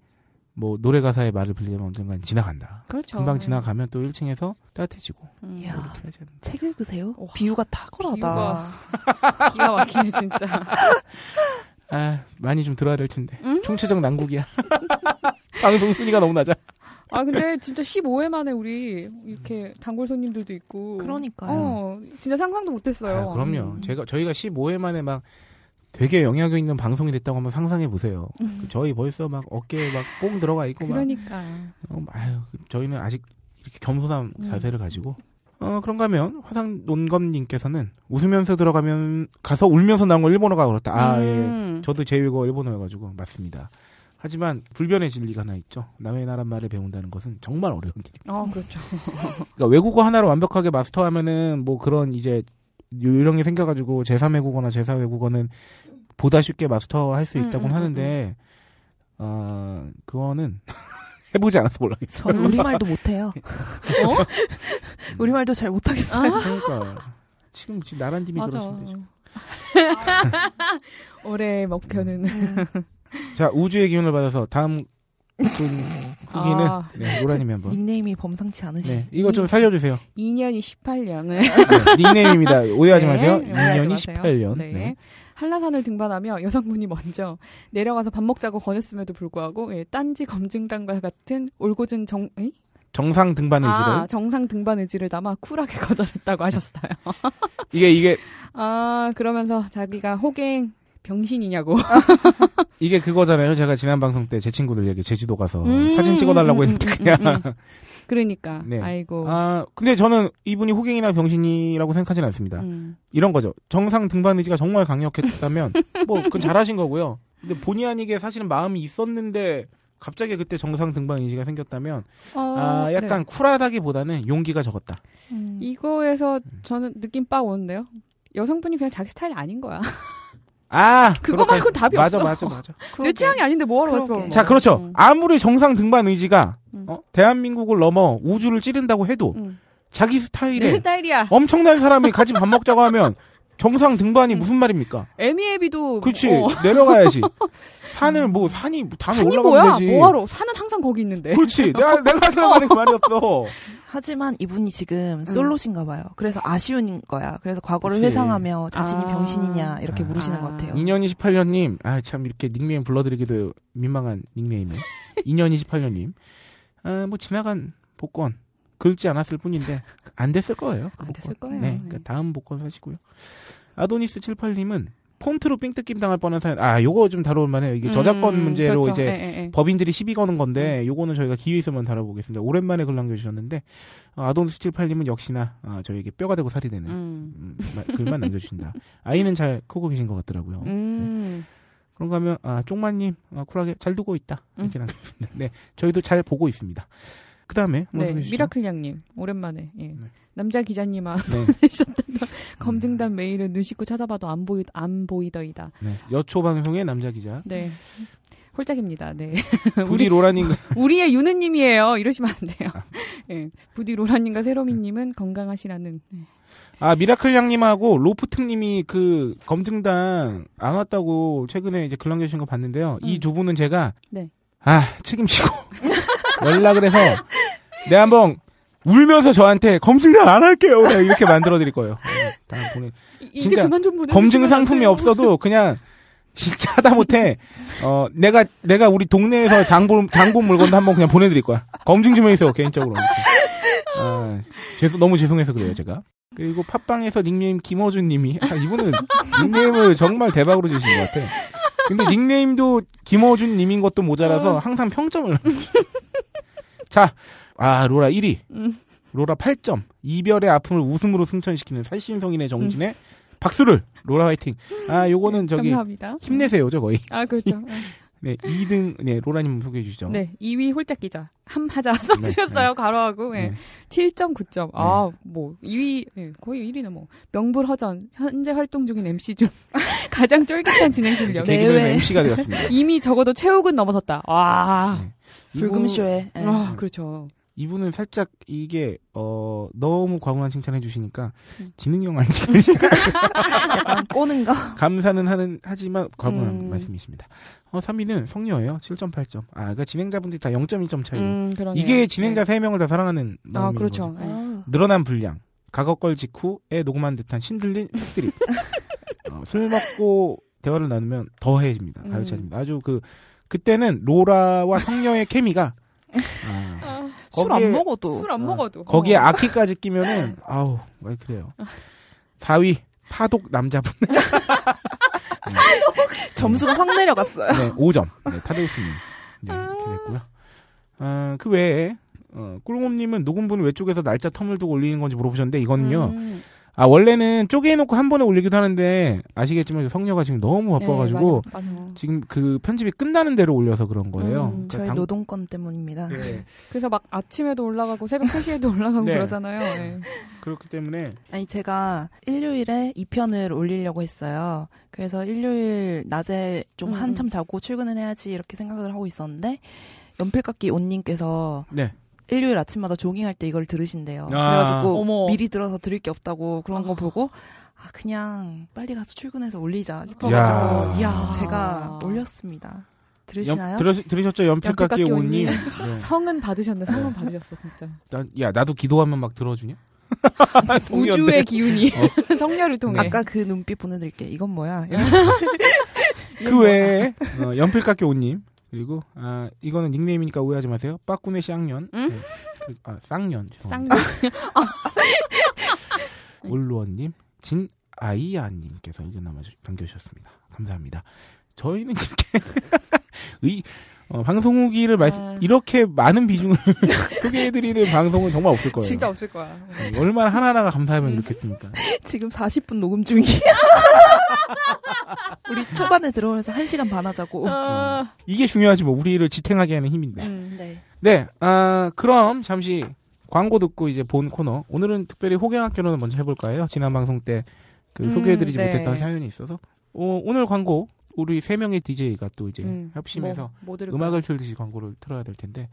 뭐 노래 가사의 말을 빌리면 언젠간 지나간다. 그렇죠. 금방 지나가면 또 1층에서 따뜻해지고 음. 이야. 하지 않나. 책 읽으세요? 와, 비유가 탁월하다. 비유가- 기가 막히네 진짜. 아 많이 좀 들어야 될 텐데 음? 총체적 난국이야. 방송 순위가 너무 낮아. 아 근데 진짜 15회 만에 우리 이렇게 단골 손님들도 있고. 그러니까요. 어, 진짜 상상도 못했어요. 아, 그럼요. 음. 제가 저희가 15회 만에 막 되게 영향력 있는 방송이 됐다고 한번 상상해 보세요. 그 저희 벌써 막 어깨에 막 뽕 들어가 있고 막 그러니까. 어, 아유, 저희는 아직 이렇게 겸손한 음. 자세를 가지고 어 그런가 하면 화상 논검님께서는 웃으면서 들어가면 가서 울면서 나온 거 일본어가 그렇다. 아 예. 음. 저도 제2외국어 일본어여가지고 맞습니다. 하지만 불변의 진리가 하나 있죠. 남의 나라 말을 배운다는 것은 정말 어려운 일입니다. 어 그렇죠. 그러니까 외국어 하나를 완벽하게 마스터하면은 뭐 그런 이제 요령이 생겨가지고 제3외국어나 제4외국어는 보다 쉽게 마스터할 수 음, 있다고 음, 하는데 어 그거는 해보지 않아서 몰라겠어요. 전 우리말도 못해요. 어? 우리말도 잘 못하겠어요. 아, 그러니까 지금 지금 나란님이. 그러신데 지금. 올해 목표는 자 우주의 기운을 받아서 다음 분 후기는 아. 네, 노라님이 한번. 닉네임이 범상치 않으시. 네, 이거 좀 살려주세요. 2년이 18년을 네, 닉네임입니다. 오해하지 마세요. 네, 오해하지 2년이 마세요. 18년. 네. 네. 한라산을 등반하며 여성분이 먼저 내려가서 밥 먹자고 권했음에도 불구하고 예, 딴지 검증단과 같은 올곧은 정 에이? 정상 등반 의지를 아, 정상 등반 의지를 담아 쿨하게 거절했다고 하셨어요. 이게 이게 아 그러면서 자기가 호갱 병신이냐고. 이게 그거잖아요. 제가 지난 방송 때 제 친구들 얘기 제주도 가서 음, 사진 찍어달라고 음, 했는데 음, 그냥 음, 음. 그러니까 네. 아이고. 아 근데 저는 이분이 호갱이나 병신이라고 생각하지는 않습니다. 음. 이런 거죠. 정상 등반 의지가 정말 강력했다면 뭐 그건 잘하신 거고요. 근데 본의 아니게 사실은 마음이 있었는데 갑자기 그때 정상 등반 의지가 생겼다면 어, 아 약간 네. 쿨하다기보다는 용기가 적었다. 음. 이거에서 저는 느낌 빡 오는데요. 여성분이 그냥 자기 스타일이 아닌 거야. 아 그거만큼 답이 맞아, 없어. 맞아 맞아 맞아. 내 취향이 아닌데 뭐하러 그러게. 그래서 자 그렇죠. 음. 아무리 정상 등반 의지가 음. 어? 대한민국을 넘어 우주를 찌른다고 해도 음. 자기 내 스타일에 스타일이야. 엄청난 사람이 같이 밥 먹자고 하면 정상 등반이 음. 무슨 말입니까? 에미에비도 그렇지 어, 내려가야지. 산을 뭐 산이 단에 산이 올라가면 뭐야? 되지. 뭐하러? 산은 항상 거기 있는데. 그렇지. 내가 내가 하는 말이 그 말이었어. 하지만 이분이 지금 솔로신가 봐요. 그래서 아쉬운 거야. 그래서 과거를 그치. 회상하며 자신이 아. 병신이냐 이렇게 아. 물으시는 아. 것 같아요. 2년 28년님, 아 참 이렇게 닉네임 불러드리기도 민망한 닉네임을 2년 28년님, 아 뭐 지나간 복권 긁지 않았을 뿐인데 안 됐을 거예요. 그안 됐을. 거예요. 네, 그러니까 다음 복권 사시고요. 아도니스 78님은 폰트로 삥뜯김 당할 뻔한 사연. 아, 요거 좀 다뤄볼 만 해요. 이게 저작권 음, 문제로 그렇죠. 이제 예, 예, 예. 법인들이 시비 거는 건데 요거는 저희가 기회 있으면 다뤄보겠습니다. 오랜만에 글 남겨주셨는데 어, 아도니스 78님은 역시나 어, 저에게 뼈가 되고 살이 되는 음. 음, 마- 글만 남겨주신다. 아이는 잘 크고 계신 것 같더라고요. 음. 그런가 하면 아 쪽마님 아, 쿨하게 잘 두고 있다 음. 이렇게 남겼습니다. 네, 저희도 잘 보고 있습니다. 그 다음에 네, 미라클 양님 오랜만에 예. 네. 남자 기자님아 네, 내셨던 검증단 메일을 눈 씻고 찾아봐도 안 보이 안 보이더이다. 네, 여초 방송의 남자 기자 네. 홀짝입니다. 네. 부디 우리 로라님 우리의 유느님이에요. 이러시면 안 돼요. 아. 예. 부디 로라님과 세로미님은 건강하시라는. 네. 아 미라클 양님하고 로프트님이 그 검증단 안 왔다고 최근에 이제 글 남겨주신 거 봤는데요. 이 음. 두 분은 제가 네. 아 책임지고 연락을 해서 내가 한번 울면서 저한테 검증단 안 할게요. 이렇게 만들어 드릴 거예요. 네, 보내 이- 진짜 이제 그만 좀 보내. 검증 상품이 없어도 그냥 진짜 하다 못해 어 내가 내가 우리 동네에서 장본 장본 물건도 한번 그냥 보내드릴 거야 검증 좀 해주세요 개인적으로. 아 죄송 너무 죄송해서 그래요 제가 그리고 팟빵에서 닉네임 김어준님이 아 이분은 닉네임을 정말 대박으로 주신 것 같아 근데 닉네임도 김어준님인 것도 모자라서 항상 평점을 자 아 로라 1위 음. 로라 8점 이별의 아픔을 웃음으로 승천시키는 살신성인의 정신에 박수를 로라 화이팅 아 요거는 저기 감사합니다. 힘내세요죠 거의 아 그렇죠. 예. 네, 2등 네, 로라 님 소개해 주시죠. 네, 2위 홀짝 기자 함하자 써 주셨어요. 가로하고 네. 네. 7.9점. 아, 뭐 2위 예, 거의 1위는 뭐 명불허전 현재 활동 중인 MC 중 가장 쫄깃한 진행 실력. 개그맨. MC가 되었습니다. 이미 적어도 최욱은 넘어섰다. 와. 네. 불금쇼에 예. 아, 그렇죠. 이분은 살짝 이게 어 너무 과분한 칭찬해 주시니까 음. 지능형 아닌지 약간 꼬는 거. 감사는 하는 하지만 과분한 음. 말씀이십니다. 어 3위는 성녀예요. 7.8점. 아, 그러니까 진행자분들이 다 0.1점 차이로. 음. 이게 진행자 네. 3명을 다 사랑하는 아, 그렇죠. 거죠. 네. 아, 늘어난 분량, 가거걸 직후에 녹음한 듯한 신들린 팩드립. 어, 술 먹고 대화를 나누면 더해집니다. 음. 가요차집니다. 아주 그 그때는 로라와 성녀의 케미가 아, 술안 거기에- 먹어도 술안 어, 먹어도. 거기에 어. 아키까지 끼면은 아우 왜 그래요. 4위 파독 남자분 점수가 확 내려갔어요. 네, 5점 네, 타데우스님 네, 이렇게 됐고요. 아, 그 외에 어, 꿀곰님은 녹음분 외쪽에서 날짜 텀을 두고 올리는 건지 물어보셨는데 이거는요. 음. 아 원래는 쪼개놓고 한 번에 올리기도 하는데 아시겠지만 성녀가 지금 너무 바빠가지고 네, 맞아, 맞아. 지금 그 편집이 끝나는 대로 올려서 그런 거예요. 음, 저희 당- 노동권 때문입니다. 네, 그래서 막 아침에도 올라가고 새벽 3시에도 올라가고 네. 그러잖아요. 네. 그렇기 때문에 아니 제가 일요일에 2편을 올리려고 했어요. 그래서 일요일 낮에 좀 음, 한참 자고 출근을 해야지 이렇게 생각을 하고 있었는데 연필깎이 온님께서 네 일요일 아침마다 조깅할 때 이걸 들으신대요. 아. 그래가지고 어머. 미리 들어서 들을 게 없다고 그런 거 아. 보고 아 그냥 빨리 가서 출근해서 올리자 야. 싶어가지고 이야. 제가 올렸습니다. 들으시나요? 연, 들으, 들으 셨죠 연필깎이 온님. 네. 성은 받으셨네. 성은 받으셨어 진짜. 난- 야 나도 기도하면 막 들어주냐? 우주의 기운이 어. 성녀를 통해. 아까 그 눈빛 보내드릴게. 이건 뭐야? 그 외에 어, 연필깎이 온님 그리고 아 이거는 닉네임이니까 오해하지 마세요. 빠꾸네 쌍년. 음? 네. 그- 아 쌍년. 쌍. 죄송합니다. 올루원님, 진 아이야님께서 의견 남아 남겨주셨습니다. 감사합니다. 저희는 이렇게 의, 어, 방송 후기를 말씀 아. 이렇게 많은 비중을 소개해드리는 방송은 정말 없을 거예요. 진짜 없을 거야. 어, 얼마나 하나하나가 감사하면 이렇겠습니까? 지금 40분 녹음 중이야. 우리 초반에 들어오면서 1시간 반 하자고. 아, 이게 중요하지 뭐 우리를 지탱하게 하는 힘인데. 음. 네. 네, 아 그럼 잠시 광고 듣고 이제 본 코너. 오늘은 특별히 호갱학교론을 먼저 해볼까요? 지난 방송 때그 음, 소개해드리지 네. 못했던 사연이 있어서 어, 오늘 광고 우리 세 명의 DJ가 또 이제 음, 협심해서 뭐, 뭐 음악을 틀듯이 광고를 틀어야 될 텐데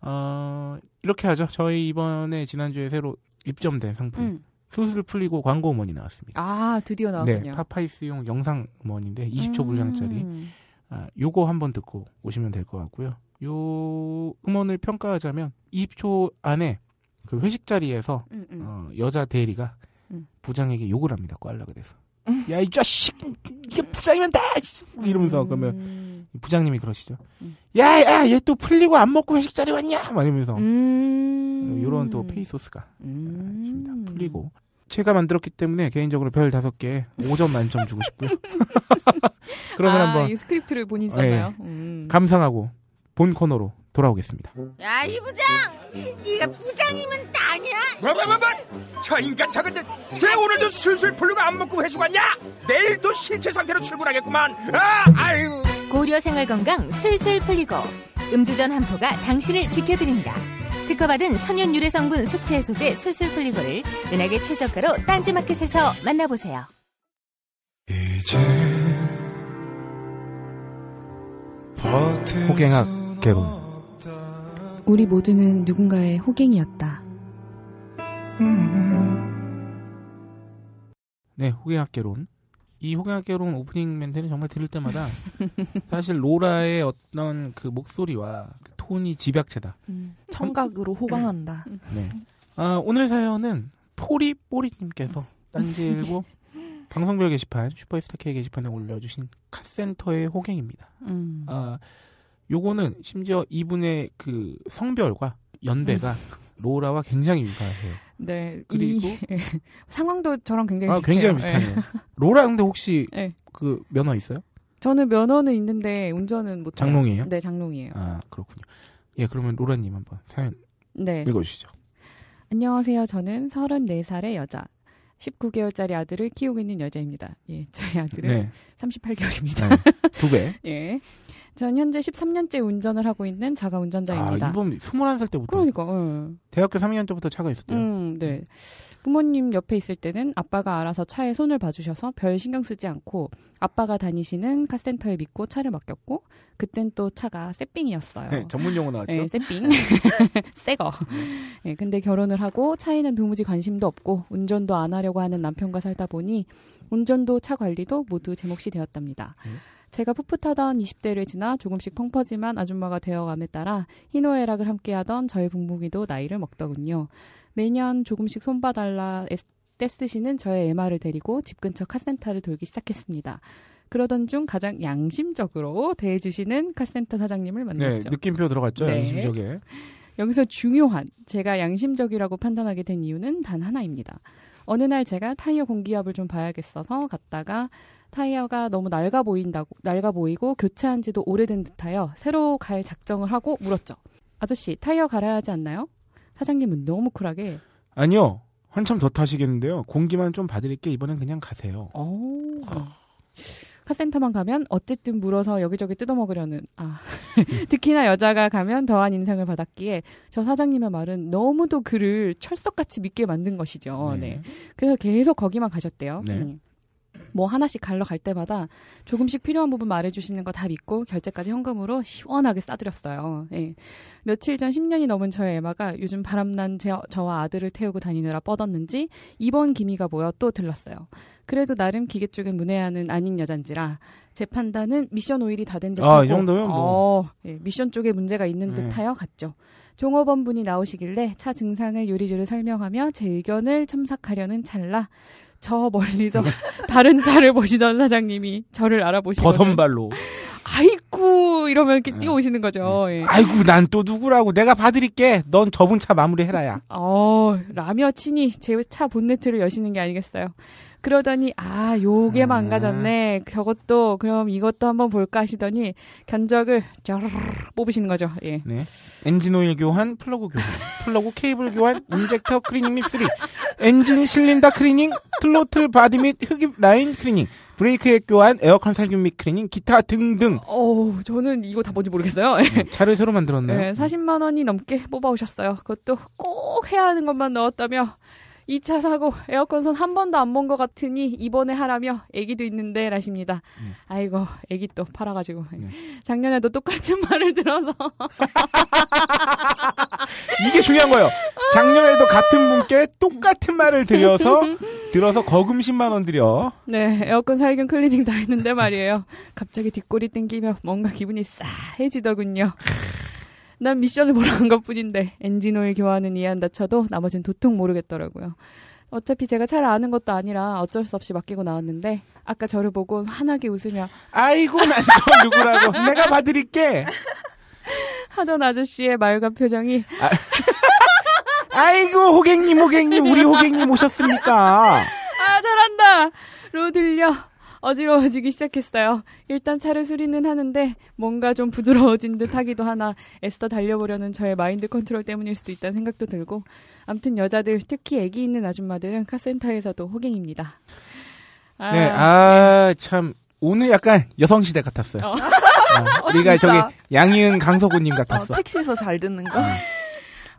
어, 이렇게 하죠. 저희 이번에 지난주에 새로 입점된 상품 음. 수술 풀리고 광고 음원이 나왔습니다. 아 드디어 네, 나왔군요. 파파이스용 영상 음원인데 20초 분량짜리 음. 아, 요거 한번 듣고 오시면 될 것 같고요. 요 음원을 평가하자면 20초 안에 그 회식 자리에서 음, 음. 어, 여자 대리가 음. 부장에게 욕을 합니다. 꽐라가 돼서. 야 이 자식 이게 부장이면 다 이러면서 그러면 음. 부장님이 그러시죠. 음. 야야 얘 또 풀리고 안 먹고 회식 자리 왔냐? 막 이러면서 음. 요런 또 페이소스가 아, 음. 있습니다. 풀리고 제가 만들었기 때문에 개인적으로 별 다섯 개 5점 만점 주고 싶고요. 그러면 아, 한번 이 스크립트를 본인 썼나요? 음. 감상하고 본 코너로 돌아오겠습니다. 야, 이 부장! 네가 부장이면 땅이야? 뭐뭐뭐뭐 저 인간 저건 쟤 오늘도 술술 풀리고 안 먹고 회수 갔냐 내일도 신체 상태로 출근하겠구만 아 아유 고려 생활 건강 술술 풀리고 음주전 한포가 당신을 지켜드립니다. 특허받은 천연 유래 성분 숙취 해소제 술술 풀리고를 은하계 최저가로 딴지마켓에서 만나보세요. 호갱학 개론 우리 모두는 누군가의 호갱이었다. 네 호갱학개론 이 호갱학개론 오프닝 멘트는 정말 들을 때마다 사실 로라의 어떤 그 목소리와 그 톤이 집약체다. 음, 청각으로 호강한다. 네. 아, 오늘 사연은 포리뽀리님께서 딴지일보 방송별 게시판 슈퍼스타 K 게시판에 올려주신 카센터의 호갱입니다. 음. 아, 요거는 심지어 이분의 그 성별과 연배가 로라와 굉장히 유사해요. 네. 그리고 이 상황도 저랑 굉장히 아, 비슷해요. 굉장히 네. 비슷하네요. 로라 근데 혹시 네. 그 면허 있어요? 저는 면허는 있는데 운전은 못 해요. 장롱이에요? 네, 장롱이에요. 아 그렇군요. 예, 그러면 로라 님 한번 사연 네. 읽어 주시죠. 안녕하세요. 저는 34살의 여자. 19개월짜리 아들을 키우고 있는 여자입니다. 예, 저희 아들은 네, 38개월입니다. 네. 두 배. 예. 전 현재 13년째 운전을 하고 있는 자가 아, 운전자입니다. 이번 21살 때부터 그러니까, 어. 대학교 3학년 때부터 차가 있었대요. 음, 네. 부모님 옆에 있을 때는 아빠가 알아서 차에 손을 봐주셔서 별 신경 쓰지 않고 아빠가 다니시는 카센터에 믿고 차를 맡겼고 그땐 또 차가 새삥이었어요. 네, 전문 용어 나왔죠. 네, 새삥. 새거. 네, 근데 결혼을 하고 차에는 도무지 관심도 없고 운전도 안 하려고 하는 남편과 살다 보니 운전도 차 관리도 모두 제 몫이 되었답니다. 음. 제가 풋풋하던 20대를 지나 조금씩 펑퍼짐한 아줌마가 되어감에 따라 희노애락을 함께하던 저의 부모기도 나이를 먹더군요. 매년 조금씩 손봐달라 떼쓰시는 저의 애마를 데리고 집 근처 카센터를 돌기 시작했습니다. 그러던 중 가장 양심적으로 대해주시는 카센터 사장님을 네, 만났죠. 느낌표 들어갔죠. 네. 양심적에. 여기서 중요한 제가 양심적이라고 판단하게 된 이유는 단 하나입니다. 어느 날 제가 타이어 공기압을 좀 봐야겠어서 갔다가 타이어가 너무 낡아 보인다고 낡아 보이고 교체한 지도 오래된 듯하여 새로 갈 작정을 하고 물었죠. 아저씨 타이어 갈아야 하지 않나요? 사장님은 너무 쿨하게 아니요. 한참 더 타시겠는데요. 공기만 좀 봐드릴게 이번엔 그냥 가세요. 어. 카센터만 가면 어쨌든 물어서 여기저기 뜯어먹으려는 아 특히나 여자가 가면 더한 인상을 받았기에 저 사장님의 말은 너무도 그를 철석같이 믿게 만든 것이죠. 네. 그래서 계속 거기만 가셨대요. 네. 음. 뭐 하나씩 갈러 갈 때마다 조금씩 필요한 부분 말해주시는 거 다 믿고 결제까지 현금으로 시원하게 싸드렸어요. 예. 며칠 전 10년이 넘은 저의 애마가 요즘 바람난 제, 저와 아들을 태우고 다니느라 뻗었는지 이번 기미가 모여 또 들렀어요. 그래도 나름 기계 쪽엔 문외한은 아닌 여잔지라 제 판단은 미션 오일이 다 된 듯하고 아, 이 정도면 뭐. 어, 예, 미션 쪽에 문제가 있는 네. 듯하여 갔죠. 종업원 분이 나오시길래 차 증상을 요리조리 설명하며 제 의견을 첨삭하려는 찰나 저 멀리서 다른 차를 보시던 사장님이 저를 알아보시고 버선발로. 아이쿠 이러면 이렇게 네. 뛰어오시는 거죠. 예. 아이고 난 또 누구라고 내가 봐드릴게. 넌 저분 차 마무리해라야. 어, 라며 친히 제 차 본네트를 여시는 게 아니겠어요. 그러더니 아 요게 아. 망가졌네. 저것도 그럼 이것도 한번 볼까 하시더니 견적을 쩌르르 뽑으시는 거죠. 예. 네. 엔진 오일 교환, 플러그 교환, 플러그 케이블 교환, injector 클리닝 및 3, 엔진 실린더 클리닝, throttle body 및 흡입 라인 클리닝, 브레이크 액 교환, 에어컨 살균 및 클리닝, 기타 등등. 어, 저는 이거 다 뭔지 모르겠어요. 네, 차를 새로 만들었네요. 네, 40만 원이 넘게 뽑아오셨어요. 그것도 꼭 해야 하는 것만 넣었다며 이차 사고 에어컨 손 한 번도 안 본 것 같으니 이번에 하라며 애기도 있는데 라십니다. 음. 아이고 애기 또 팔아가지고 네. 작년에도 똑같은 말을 들어서 이게 중요한 거예요. 작년에도 같은 분께 똑같은 말을 드려서 들어서 거금 10만 원 드려. 네 에어컨 살균 클리닝 다 했는데 말이에요. 갑자기 뒷골이 땡기며 뭔가 기분이 싸해지더군요. 난 미션을 보러 간 것 뿐인데 엔진 오일 교환은 이해한다 쳐도 나머진 도통 모르겠더라고요. 어차피 제가 잘 아는 것도 아니라 어쩔 수 없이 맡기고 나왔는데 아까 저를 보고 환하게 웃으며 아이고 난 또 누구라고 내가 봐드릴게. 하던 아저씨의 말과 표정이 아이고 호갱님 호갱님 우리 호갱님 오셨습니까? 아 잘한다 로 들려 어지러워지기 시작했어요. 일단 차를 수리는 하는데 뭔가 좀 부드러워진 듯 하기도 하나 애써 달려보려는 저의 마인드 컨트롤 때문일 수도 있다는 생각도 들고 암튼 여자들 특히 애기 있는 아줌마들은 카센터에서도 호갱입니다. 아, 네, 아참 오늘 약간 여성 시대 같았어요. 어. 어, 우리가 진짜. 저기 양희은 강서구님 어, 같았어. 택시에서 잘 듣는 거.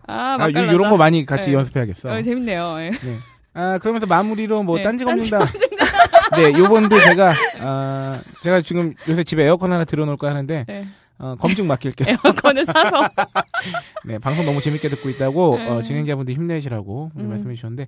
아, 아. 요, 런거 많이 같이 네. 연습해야겠어. 어, 재밌네요. 예. 아 그러면서 마무리로 뭐 네, 딴지 딴지 겁니다. 네, 요번도 제가 아 제가 지금 요새 집에 에어컨 하나 들여놓을까 하는데 예. 어, 검증 맡길게요. 에어컨을 사서 네, 방송 너무 재밌게 듣고 있다고 어, 음. 진행자분들 힘내시라고 음. 말씀해 주셨는데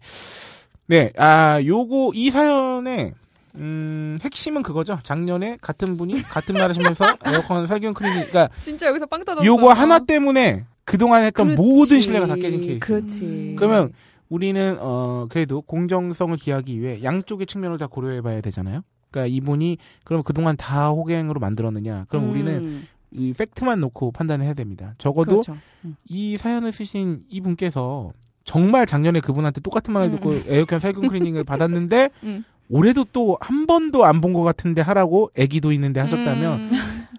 네, 아 요거 이 사연의 음, 핵심은 그거죠. 작년에 같은 분이 같은 말 하시면서 에어컨 살균 클리닉, 그러니까 진짜 여기서 빵 터졌어. 요거 하나 때문에 그동안 했던 그렇지. 모든 신뢰가 다 깨진 케이스. 그렇지. 그러면 우리는 어 그래도 공정성을 기하기 위해 양쪽의 측면을 다 고려해 봐야 되잖아요. 그러니까 이분이 그럼 그동안 다 호갱으로 만들었느냐? 그럼 음, 우리는 이 팩트만 놓고 판단을 해야 됩니다. 적어도 그렇죠. 음. 이 사연을 쓰신 이분께서 정말 작년에 그분한테 똑같은 말을 음. 듣고 에어컨 살균 클리닝을 받았는데 음. 올해도 또 한 번도 안 본 것 같은데 하라고 애기도 있는데 하셨다면 음.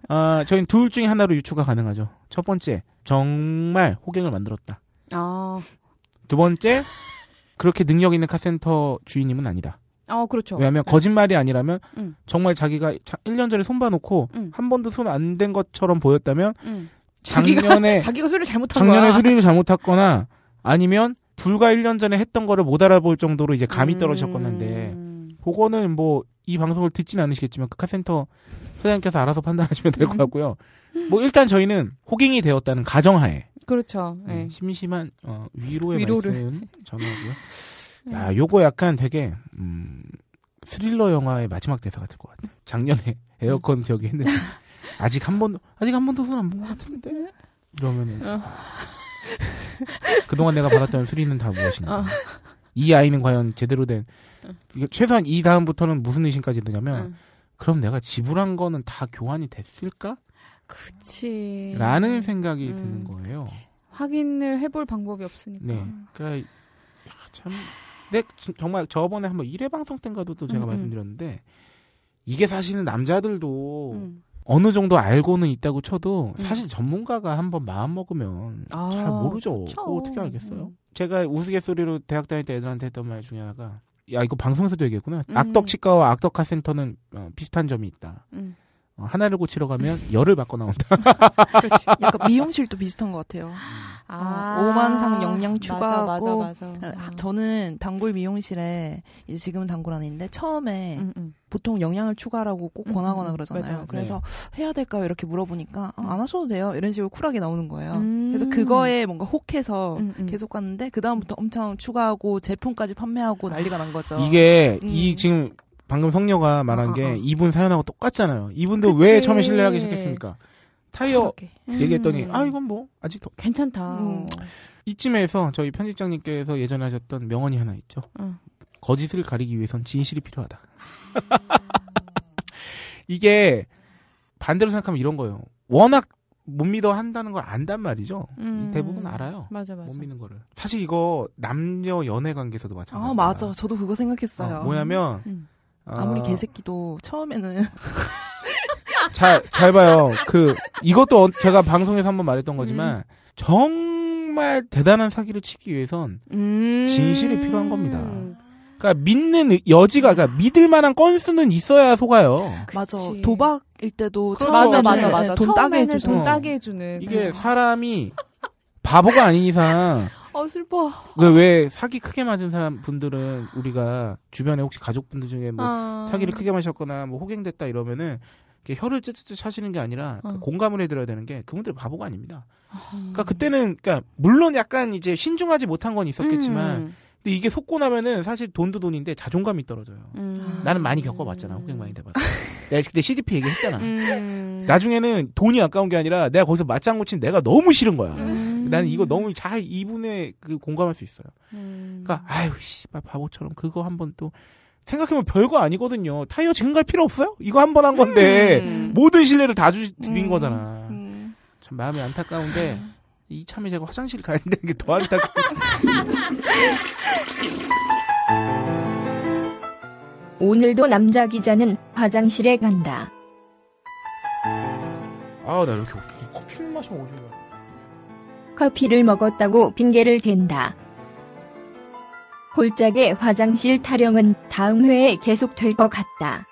아 저희는 둘 중에 하나로 유추가 가능하죠. 첫 번째 정말 호갱을 만들었다. 아, 두 번째 그렇게 능력 있는 카센터 주인님은 아니다. 어, 그렇죠. 왜냐하면 거짓말이 아니라면 음. 정말 자기가 자- 1년 전에 손 봐놓고 음. 한 번도 손 안 댄 것처럼 보였다면 음. 자기가 작년에 자기가 술을 잘못한 작년에 거야. 수리를 잘못했거나 아니면 불과 1년 전에 했던 거를 못 알아볼 정도로 이제 감이 음. 그거는 뭐 이 방송을 듣진 않으시겠지만 그 카센터 소장님께서 알아서 판단하시면 될 것 같고요. 뭐 일단 저희는 호갱이 되었다는 가정하에 그렇죠. 네, 네. 심심한 어, 위로의 위로를. 말씀 전하고요. 야, 요거 약간 되게 음, 스릴러 영화의 마지막 대사 같을 것 같아요. 작년에 에어컨 저기 했는데 아직 한 번도 아직 한 번도 손 안 본 것 같은데 이러면은 어. 그동안 내가 받았던 수리는 다 무엇인가? 어. 이 아이는 과연 제대로 된 최소한 이 다음부터는 무슨 의심까지 드냐면 응. 그럼 내가 지불한 거는 다 교환이 됐을까? 그치. 라는 생각이 음, 드는 거예요. 그치. 확인을 해볼 방법이 없으니까. 네. 그러니까 야, 참, 네, 지- 정말 저번에 한번 1회 방송 때인가도 또 제가 음, 음. 말씀드렸는데 이게 사실은 남자들도 음. 어느 정도 알고는 있다고 쳐도 음. 사실 전문가가 한번 마음 먹으면 아, 잘 모르죠. 어떻게 알겠어요? 음. 제가 우스갯소리로 대학 다닐 때 애들한테 했던 말 중에 하나가 야 이거 방송에서도 얘기했구나. 음. 악덕 치과와 악덕 카센터는 어, 비슷한 점이 있다. 음. 어, 하나를 고치러 가면 열을 받고 나온다. 그렇지. 약간 미용실도 비슷한 것 같아요. 아. 오만상 영양 맞아, 추가하고 맞아, 맞아. 아, 저는 단골 미용실에 이제 지금은 단골 아닌데 처음에 음, 음. 보통 영양을 추가하라고 꼭 음, 권하거나 음, 그러잖아요. 맞아, 맞아. 그래서 해야 될까요? 이렇게 물어보니까 아, 안 하셔도 돼요. 이런 식으로 쿨하게 나오는 거예요. 음. 그래서 그거에 뭔가 혹해서 음, 음. 계속 갔는데 그 다음부터 엄청 추가하고 제품까지 판매하고 난리가 난 거죠. 이게 음. 이 지금 방금 성녀가 말한 어, 게 어, 어. 이분 사연하고 똑같잖아요. 이분도 그치. 왜 처음에 신뢰하기 시작했습니까? 타이어 그러게. 얘기했더니 음. 아 이건 뭐 아직 더 괜찮다. 음. 이쯤에서 저희 편집장님께서 예전에 하셨던 명언이 하나 있죠. 어. 거짓을 가리기 위해선 진실이 필요하다. 이게 반대로 생각하면 이런 거예요. 워낙 못 믿어 한다는 걸 안단 말이죠. 음. 대부분 알아요. 맞아, 맞아. 못 믿는 거를. 사실 이거 남녀 연애 관계에서도 마찬가지예요. 아 맞아. 저도 그거 생각했어요. 어, 뭐냐면 음. 아무리 어, 개새끼도 처음에는 잘, 잘 봐요. 그, 이것도 어- 제가 방송에서 한번 말했던 음. 거지만, 정말 대단한 사기를 치기 위해선, 음. 진실이 필요한 겁니다. 그러니까 믿는 의- 여지가, 그러니까 믿을 만한 건수는 있어야 속아요. 맞아. 그치. 도박일 때도 그렇죠. 맞아, 처음에는 맞아, 맞아. 돈 따게 해주죠. 돈 따게 해주는. 이게 사람이 바보가 아닌 이상, 어, 슬퍼. 왜, 왜 사기 크게 맞은 사람 분들은 우리가 주변에 혹시 가족분들 중에 뭐 아. 사기를 크게 마셨거나 뭐 호갱됐다 이러면은 이렇게 혀를 쯧쯧 하시는 게 아니라 그 어. 공감을 해드려야 되는 게 그분들 바보가 아닙니다. 음. 그러니까 그때는 그러니까 물론 약간 이제 신중하지 못한 건 있었겠지만 음. 근데 이게 속고 나면은 사실 돈도 돈인데 자존감이 떨어져요. 음. 나는 많이 겪어봤잖아 호갱 많이 돼봤어. 내가 그때 CDP 얘기했잖아. 음. 나중에는 돈이 아까운 게 아니라 내가 거기서 맞장구 친 내가 너무 싫은 거야. 음. 나는 이거 너무 잘 이분의 그 공감할 수 있어요. 음. 그러니까 아유 씨발 바보처럼 그거 한번 또 생각해보면 별거 아니거든요. 타이어 지금 갈 필요 없어요? 이거 한 번 한 건데 음. 모든 신뢰를 다 주, 드린 음. 거잖아. 음. 참 마음이 안타까운데 이참에 제가 화장실 가야 되는 게 더 안타까워. 오늘도 남자 기자는 화장실에 간다. 아 나 이렇게 커피를 마시면 오줌이 나. 커피를 먹었다고 핑계를 댄다. 홀짝의 화장실 타령은 다음 회에 계속될 것 같다.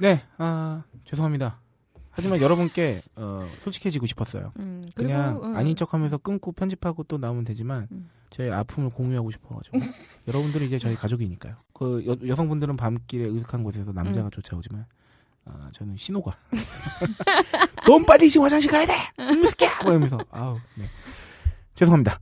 네, 아 죄송합니다. 하지만 여러분께 어, 솔직해지고 싶었어요. 음. 그리고, 그냥 음. 아닌 척하면서 끊고 편집하고 또 나오면 되지만 음. 저의 아픔을 공유하고 싶어가지고 여러분들이 이제 저희 가족이니까요. 그 여, 여성분들은 밤길에 으슥한 곳에서 남자가 음. 쫓아오지만 아, 저는 신호가 너무 빨리 지금 화장실 가야 돼. 음스케 뭐 이러면서 아우 네. 죄송합니다.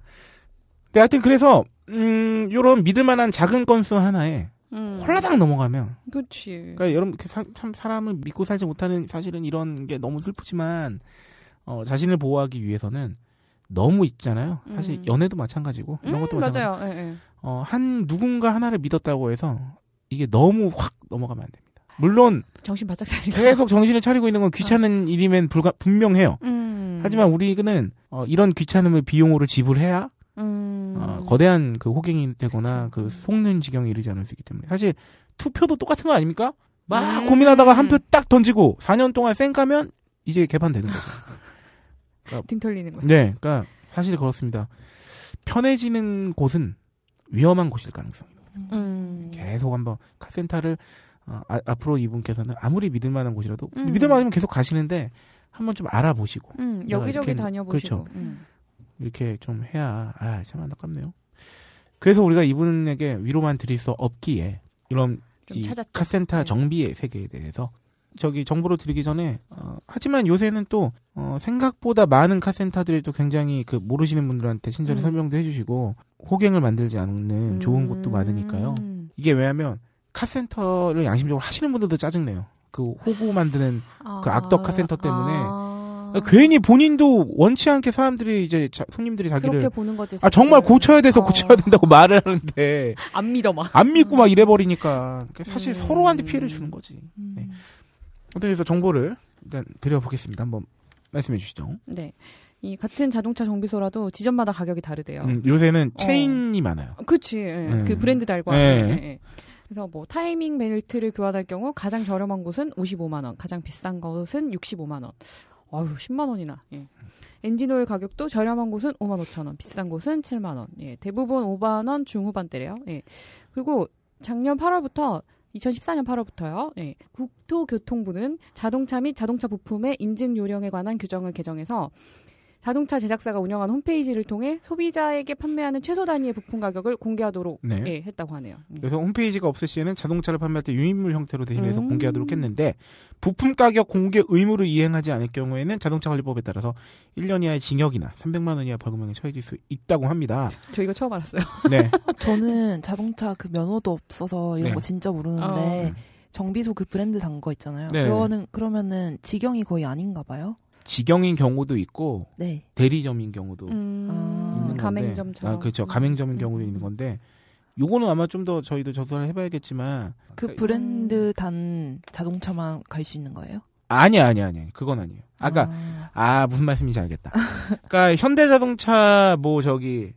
네, 하여튼 그래서 음 요런 믿을만한 작은 건수 하나에 음. 홀라당 넘어가면 그치. 그러니까 여러분 그 사- 참 사람을 믿고 살지 못하는 사실은 이런 게 너무 슬프지만 어, 자신을 보호하기 위해서는 너무 있잖아요. 사실 음. 연애도 마찬가지고 이런 것도 음, 마찬가지고 맞아요. 예, 예. 어, 한 누군가 하나를 믿었다고 해서 이게 너무 확 넘어가면 안 됩니다. 물론 정신 바짝 차리고. 계속 정신을 차리고 있는 건 귀찮은 일이면 불가, 분명해요. 음. 하지만 우리는 어, 이런 귀찮음을 비용으로 지불해야 음. 어, 거대한 그 호갱이 되거나 그쵸. 그 속는 지경에 이르지 않을 수 있기 때문에 사실 투표도 똑같은 거 아닙니까? 막 음. 고민하다가 한 표 딱 던지고 4년 동안 쌩 까면 이제 개판되는 거죠. 등 털리는 거지. 네, 그러니까 사실 그렇습니다. 편해지는 곳은 위험한 곳일 가능성이 높아요. 음. 계속 한번 카센터를 어, 아, 앞으로 이분께서는 아무리 믿을 만한 곳이라도 음. 믿을 만하면 계속 가시는데 한번 좀 알아보시고 음, 여기저기 다녀보시고. 그렇죠. 음. 이렇게 좀 해야 아 참 안타깝네요. 그래서 우리가 이분에게 위로만 드릴 수 없기에 이런 좀이 찾았죠. 카센터 네. 정비의 세계에 대해서 저기 정보를 드리기 전에 어, 하지만 요새는 또 어, 생각보다 많은 카센터들이 또 굉장히 그 모르시는 분들한테 친절히 음. 설명도 해주시고 호갱을 만들지 않는 좋은 곳도 음. 많으니까요. 이게 왜냐하면 카센터를 양심적으로 하시는 분들도 짜증내요. 그 호구 만드는 그 악덕 카센터 때문에 아. 괜히 본인도 원치 않게 사람들이 이제 자- 손님들이 자기를 그렇게 보는 거지. 아 정말. 고쳐야 돼서 어. 고쳐야 된다고 말을 하는데 안 믿어 막. 안 믿고 막 이래 버리니까 그러니까 사실 음. 서로한테 피해를 주는 거지. 네. 어떤 그래서 정보를 일단 드려보겠습니다. 한번 말씀해 주시죠. 네. 이 같은 자동차 정비소라도 지점마다 가격이 다르대요. 음, 요새는 어. 체인이 많아요. 그치. 예. 음. 그 브랜드 달고. 네. 예, 예. 그래서 뭐 타이밍 벨트를 교환할 경우 가장 저렴한 곳은 55만 원, 가장 비싼 곳은 65만 원. 아유, 10만 원이나. 예. 엔진 오일 가격도 저렴한 곳은 5만 5천 원, 비싼 곳은 7만 원. 예. 대부분 5만 원 중후반대래요. 예. 그리고 작년 8월부터 2014년 8월부터요. 예. 국토교통부는 자동차 및 자동차 부품의 인증 요령에 관한 규정을 개정해서 자동차 제작사가 운영한 홈페이지를 통해 소비자에게 판매하는 최소 단위의 부품 가격을 공개하도록 네. 예, 했다고 하네요. 음. 그래서 홈페이지가 없을 시에는 자동차를 판매할 때 유인물 형태로 대신해서 음. 공개하도록 했는데 부품 가격 공개 의무를 이행하지 않을 경우에는 자동차 관리법에 따라서 1년 이하의 징역이나 300만 원 이하 벌금형에 처해질 수 있다고 합니다. 저 이거 처음 알았어요. 네. 저는 자동차 그 면허도 없어서 이런 네. 거 진짜 모르는데 어. 정비소 그 브랜드 단 거 있잖아요. 네. 그거는 그러면은 직영이 거의 아닌가 봐요. 직영인 경우도 있고 네. 대리점인 경우도 음, 아. 있는. 가맹점처럼. 아, 그렇죠. 가맹점인 음. 경우도 있는 건데 요거는 아마 좀 더 저희도 조사를 해봐야겠지만 그 브랜드 단 자동차만 갈 수 있는 거예요? 아니야 아니야 아니야 그건 아니에요. 아까 아, 아 무슨 말씀인지 알겠다. 그러니까 현대자동차 뭐 저기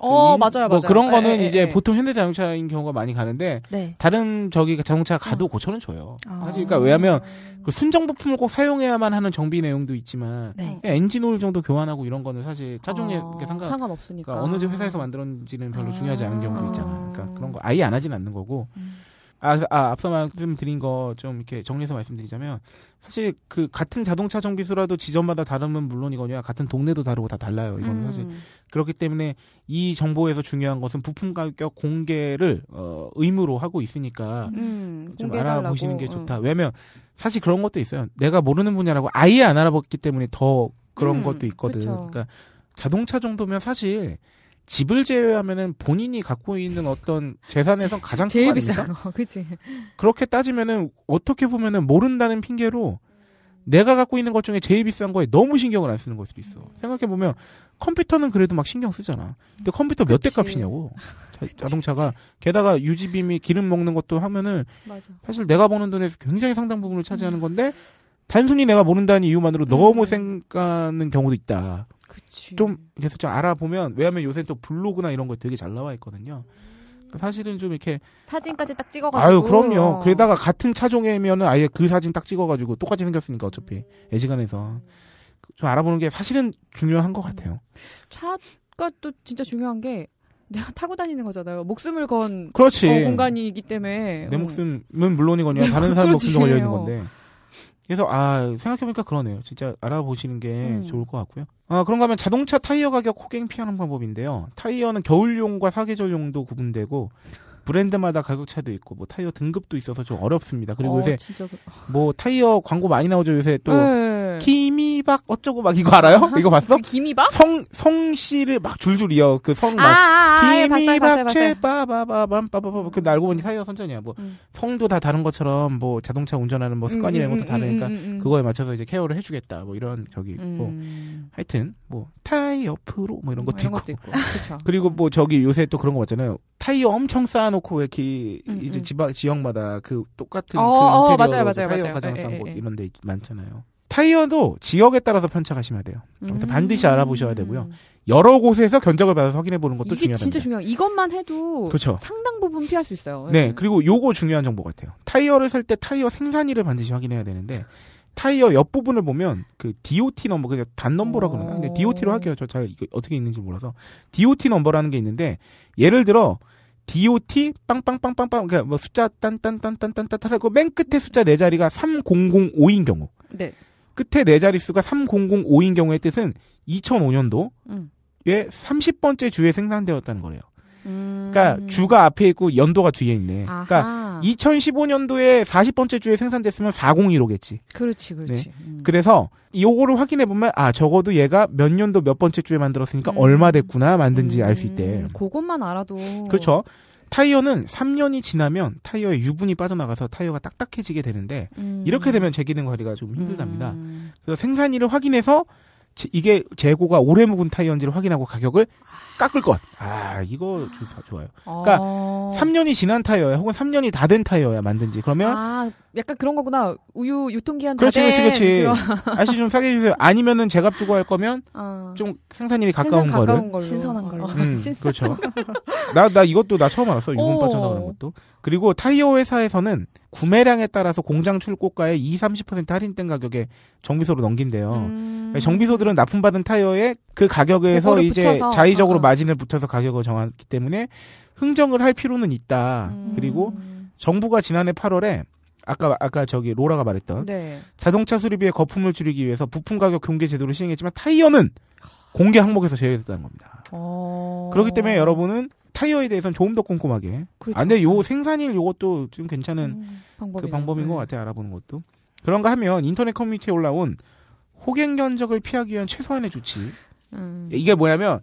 어, 그 인- 맞아요, 뭐 맞아요. 그런 거는 예, 예, 이제 예. 보통 현대 자동차인 경우가 많이 가는데 네. 다른 저기 자동차 가도 고쳐는 줘요. 아. 사실 그러니까 왜냐하면 그 순정 부품을 꼭 사용해야만 하는 정비 내용도 있지만 네. 엔진 오일 정도 교환하고 이런 거는 사실 차종에 어, 상관 상관없으니까. 그러니까 어느 회사에서 만들었는지는 별로 아. 중요하지 않은 경우도 있잖아. 아. 그러니까 그런 거 아예 안 하진 않는 거고. 음. 아, 아 앞서 말씀드린 거 좀 이렇게 정리해서 말씀드리자면 사실 그 같은 자동차 정비소라도 지점마다 다르면 물론이거니와 같은 동네도 다르고 다 달라요. 이거는 음. 사실 그렇기 때문에 이 정보에서 중요한 것은 부품 가격 공개를 어, 의무로 하고 있으니까 음, 좀. 알아보시는 게 응. 좋다. 왜냐면 사실 그런 것도 있어요. 내가 모르는 분야라고 아예 안 알아봤기 때문에 더 그런 음, 것도 있거든. 그쵸. 그러니까 자동차 정도면 사실 집을 제외하면은 본인이 갖고 있는 어떤 재산에선 가장 제일? 비싼 거, 그치? 그렇게 따지면은 어떻게 보면은 모른다는 핑계로 내가 갖고 있는 것 중에 제일 비싼 거에 너무 신경을 안 쓰는 걸 수도 있어. 생각해 보면 컴퓨터는 그래도 막 신경 쓰잖아. 근데 컴퓨터 몇 대. 값이냐고. 자, 동차가 게다가 유지비미 기름 먹는 것도 하면은 맞아. 사실 내가 버는 돈에서 굉장히 상당 부분을 차지하는 건데 단순히 내가 모른다는 이유만으로 너무 음. 생각하는 경우도 있다. 그치. 좀 그래서 좀 알아보면 왜냐하면 요새 또 블로그나 이런 거 되게 잘 나와 있거든요. 그러니까 사실은 좀 이렇게 사진까지 딱 찍어가지고. 아유 그럼요. 어. 그러다가 같은 차종이면은 아예 그 사진 딱 찍어가지고 똑같이 생겼으니까 어차피 애지간해서 좀 알아보는 게 사실은 중요한 것 같아요. 차가 또 진짜 중요한 게 내가 타고 다니는 거잖아요. 목숨을 건 그렇지. 어, 공간이기 때문에. 내 음. 목숨은 물론이거니와 다른 사람. 목숨도 걸려 있는 건데. 그래서 아 생각해보니까 그러네요. 진짜 알아보시는 게 음. 좋을 것 같고요. 아 그런가 하면 자동차 타이어 가격 호갱 피하는 방법인데요. 타이어는 겨울용과 사계절용도 구분되고 브랜드마다 가격 차도 있고 뭐 타이어 등급도 있어서 좀 어렵습니다. 그리고 어, 요새 진짜 그... 뭐 타이어 광고 많이 나오죠. 요새 또 네. 키미박 어쩌고 막 이거 알아요? 이거 봤어? 그 김이밥? 성 성씨를 막 줄줄 이어 그성 아, 막 아, 아, 예, 봤어요, 봤어요, 키미박최 봤어요. 빠바바밤 빠바바 그 알고 보니 타이어 선전이야. 뭐 음. 성도 다 다른 것처럼 뭐 자동차 운전하는 뭐 습관이 이런 것도 다르니까 음, 음, 음, 음. 그거에 맞춰서 이제 케어를 해주겠다. 뭐 이런 저기 뭐 음. 하여튼 뭐 타이어 프로 뭐 이런 것도 이런 있고. 것도 있고. 그리고 뭐 저기 요새 또 그런 거 봤잖아요. 타이어 엄청 쌓아놓고 이렇게 음, 이제 음. 지방 지역마다 그 똑같은 어, 그 어, 인테리어로 맞아요, 그 맞아요, 타이어 맞아요. 가장 예, 싼 예, 곳 예. 이런 데 있- 많잖아요. 타이어도 지역에 따라서 편차가 심하대요. 아무튼 반드시 알아보셔야 되고요. 음. 여러 곳에서 견적을 받아서 확인해 보는 것도 중요합니다. 진짜 중요해요. 이것만 해도 그렇죠. 상당 부분 피할 수 있어요. 네, 그리고 요거 중요한 정보 같아요. 타이어를 살 때 타이어 생산일을 반드시 확인해야 되는데 타이어 옆 부분을 보면 그 DOT 넘버 그냥 닷 넘버라 어. 그러나 근데 DOT로 할게요. 저 잘 이거 어떻게 있는지 몰라서 DOT 넘버라는 게 있는데 예를 들어 DOT 빵빵빵빵빵 그러니까 뭐 숫자 딴딴딴딴딴딴 하고 맨 끝에 숫자 네 자리가 3005인 경우 네. 끝에 네 자릿수가 3005인 경우의 뜻은 2005년도에 음. 30번째 주에 생산되었다는 거래요. 음. 그러니까 주가 앞에 있고 연도가 뒤에 있네. 그러니까 아하. 2015년도에 40번째 주에 생산됐으면 401호겠지. 그렇지, 그렇지. 네. 음. 그래서 요거를 확인해 보면 아 적어도 얘가 몇 년도 몇 번째 주에 만들었으니까 음. 얼마 됐구나 만든지 알 수 있대. 음, 그것만 알아도 그렇죠. 타이어는 3년이 지나면 타이어에 유분이 빠져나가서 타이어가 딱딱해지게 되는데 음. 이렇게 되면 재기능 관리가 좀 힘들답니다. 음. 그래서 생산일을 확인해서 제- 이게 재고가 오래 묵은 타이어인지를 확인하고 가격을 깎을 것. 아 이거 좀 사- 좋아요. 그러니까 어. 3년이 지난 타이어야 혹은 3년이 다 된 타이어야 만든지 그러면 아, 약간 그런 거구나. 우유 유통기한 다 그렇지, 그렇지, 된 그렇지. 아저씨 좀 싸게 해주세요. 아니면은 제값 주고 할 거면 어. 좀 생산일이 가까운 생선 거를. 가까운 걸로. 신선한 걸로. 어, 음, 신선- 그렇죠. 나, 나 이것도 나 처음 알았어. 유분 오. 빠져나가는 것도. 그리고 타이어 회사에서는 구매량에 따라서 공장 출고가의 2, 30% 할인된 가격에 정비소로 넘긴대요. 음. 그러니까 정비소들은 납품받은 타이어의 그 가격에서 이제 붙여서? 자의적으로 어, 어. 마진을 붙여서 가격을 정하기 때문에 흥정을 할 필요는 있다. 음. 그리고 정부가 지난해 8월에 아까 아까 저기 로라가 말했던 네. 자동차 수리비의 거품을 줄이기 위해서 부품 가격 공개 제도를 시행했지만 타이어는 공개 항목에서 제외됐다는 겁니다. 어. 그렇기 때문에 여러분은 타이어에 대해서는 조금 더 꼼꼼하게. 그렇죠. 아, 근데 요 생산일 요것도 좀 괜찮은 음, 방법이네요. 그 방법인 것 네. 같아요. 알아보는 것도. 그런가 하면 인터넷 커뮤니티에 올라온 호갱 견적을 피하기 위한 최소한의 조치. 음. 이게 뭐냐면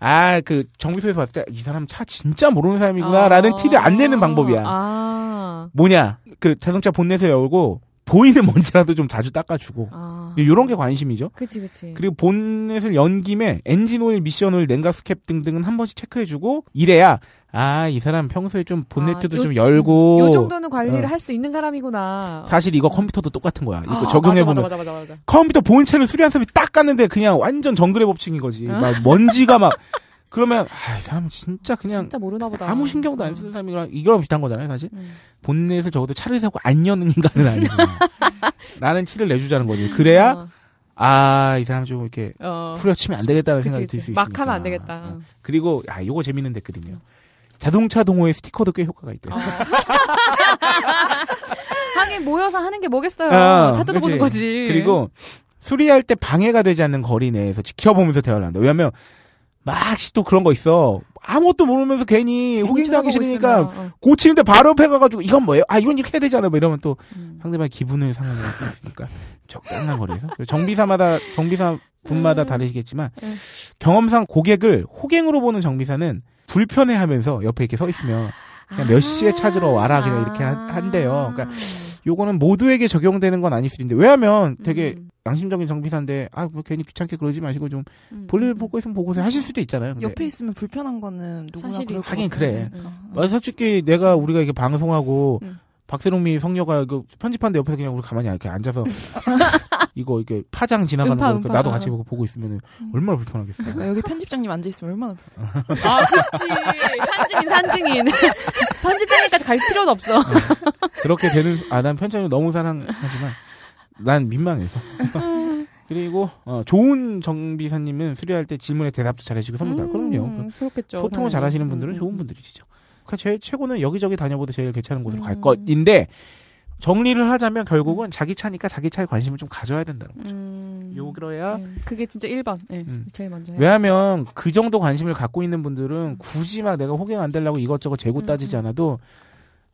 아 그 정비소에서 봤을 때 이 사람 차 진짜 모르는 사람이구나라는 아. 티를 안 내는 방법이야. 아. 뭐냐 그 자동차 본넷을 열고 보이는 먼지라도 좀 자주 닦아주고 아. 요런 게 관심이죠. 그치, 그치. 그리고 본넷을 연 김에 엔진 오일, 미션 오일, 냉각수 캡 등등은 한 번씩 체크해주고 이래야 아 이 사람 평소에 좀 본네트도 아, 요- 좀 열고 요 정도는 관리를 어. 할수 있는 사람이구나. 사실 이거 컴퓨터도 똑같은 거야. 이거 아, 적용해 맞아, 보면 맞아, 맞아, 맞아, 맞아. 컴퓨터 본체를 수리한 사람이 딱 갔는데 그냥 완전 정글의 법칙인 거지. 어? 막 먼지가 막 그러면 아, 이 사람은 진짜 그냥 진짜 모르나 보다. 아무 신경도 안 어. 쓰는 사람이랑 이거랑 비슷한 거잖아요, 사실. 음. 본넷을 적어도 차를 사고 안 여는 인간은 아니구나. 나는 티를 내주자는 거지. 그래야 어, 아, 이 사람 좀 이렇게 어. 후려치면 안 되겠다는 그치, 생각이. 들 수 있으니까. 막 하면 안 되겠다. 어. 그리고 아, 요거 재밌는 댓글이네요. 자동차 동호회 스티커도 꽤 효과가 있대요. 어. 하긴 모여서 하는 게 뭐겠어요. 아, 차 뜯어 그치. 보는 거지. 그리고 수리할 때 방해가 되지 않는 거리 내에서 지켜보면서 대화를 한다. 왜냐면 막시 또 그런 거 있어. 아무것도 모르면서 괜히 쳐다보고 싫으니까 어. 고치는데 바로 옆에 가가지고 이건 뭐예요? 아 이건 이렇게 해야 되잖아. 뭐 이러면 또 음. 상대방의 기분을 상하는 수 있으니까 적당한 거리에서 정비사마다 정비사 분마다 음. 다르시겠지만 음. 경험상 고객을 호갱으로 보는 정비사는 불편해하면서 옆에 이렇게 서 있으면 그냥 몇 시에 찾으러 와라 그냥 이렇게 한- 한대요. 그러니까 요거는 모두에게 적용되는 건 아닐 수도 있는데 왜냐하면 되게 음, 양심적인 정비사인데 아 뭐 괜히 귀찮게 그러지 마시고 좀 음, 볼일 음, 보고 있으면 보고서 하실 수도 있잖아요. 근데 옆에 있으면 불편한 거는 누구나 것 하긴. 그래. 그러니까. 아, 솔직히 내가 우리가 이게 방송하고 음. 박세롬이 성녀가 그 편집하는데 옆에서 그냥 우리 가만히 이렇게 앉아서 이거 이렇게 파장 지나가는 음파, 거 음파. 나도 같이 보고 보고 있으면 얼마나 불편하겠어. 그러니까 여기 편집장님 앉아 있으면 얼마나 불- 아, 그렇지. 산증인, 산증인. 편집장님까지 갈 필요는 없어. 그렇게 되는 아 난 편집을 너무 사랑하지만 난 민망해서. 그리고 어, 좋은 정비사님은 수리할 때 질문에 대답도 잘해주고 선물도 음, 그럼요. 음, 그렇겠죠. 소통을. 잘하시는 분들은 음, 좋은 음. 분들이시죠. 그러니까 제일 최고는 여기저기 다녀보도 제일 괜찮은 곳으로 갈 음. 것인데 정리를 하자면 결국은 자기 차니까 자기 차에 관심을 좀 가져야 된다는 거죠. 음. 요그러야 네, 그게 진짜 1번. 네, 음. 제일 먼저. 왜냐하면 그 정도 관심을 갖고 있는 분들은 굳이 막 내가 호갱 안 되려고 이것저것 재고 음, 따지지 음. 않아도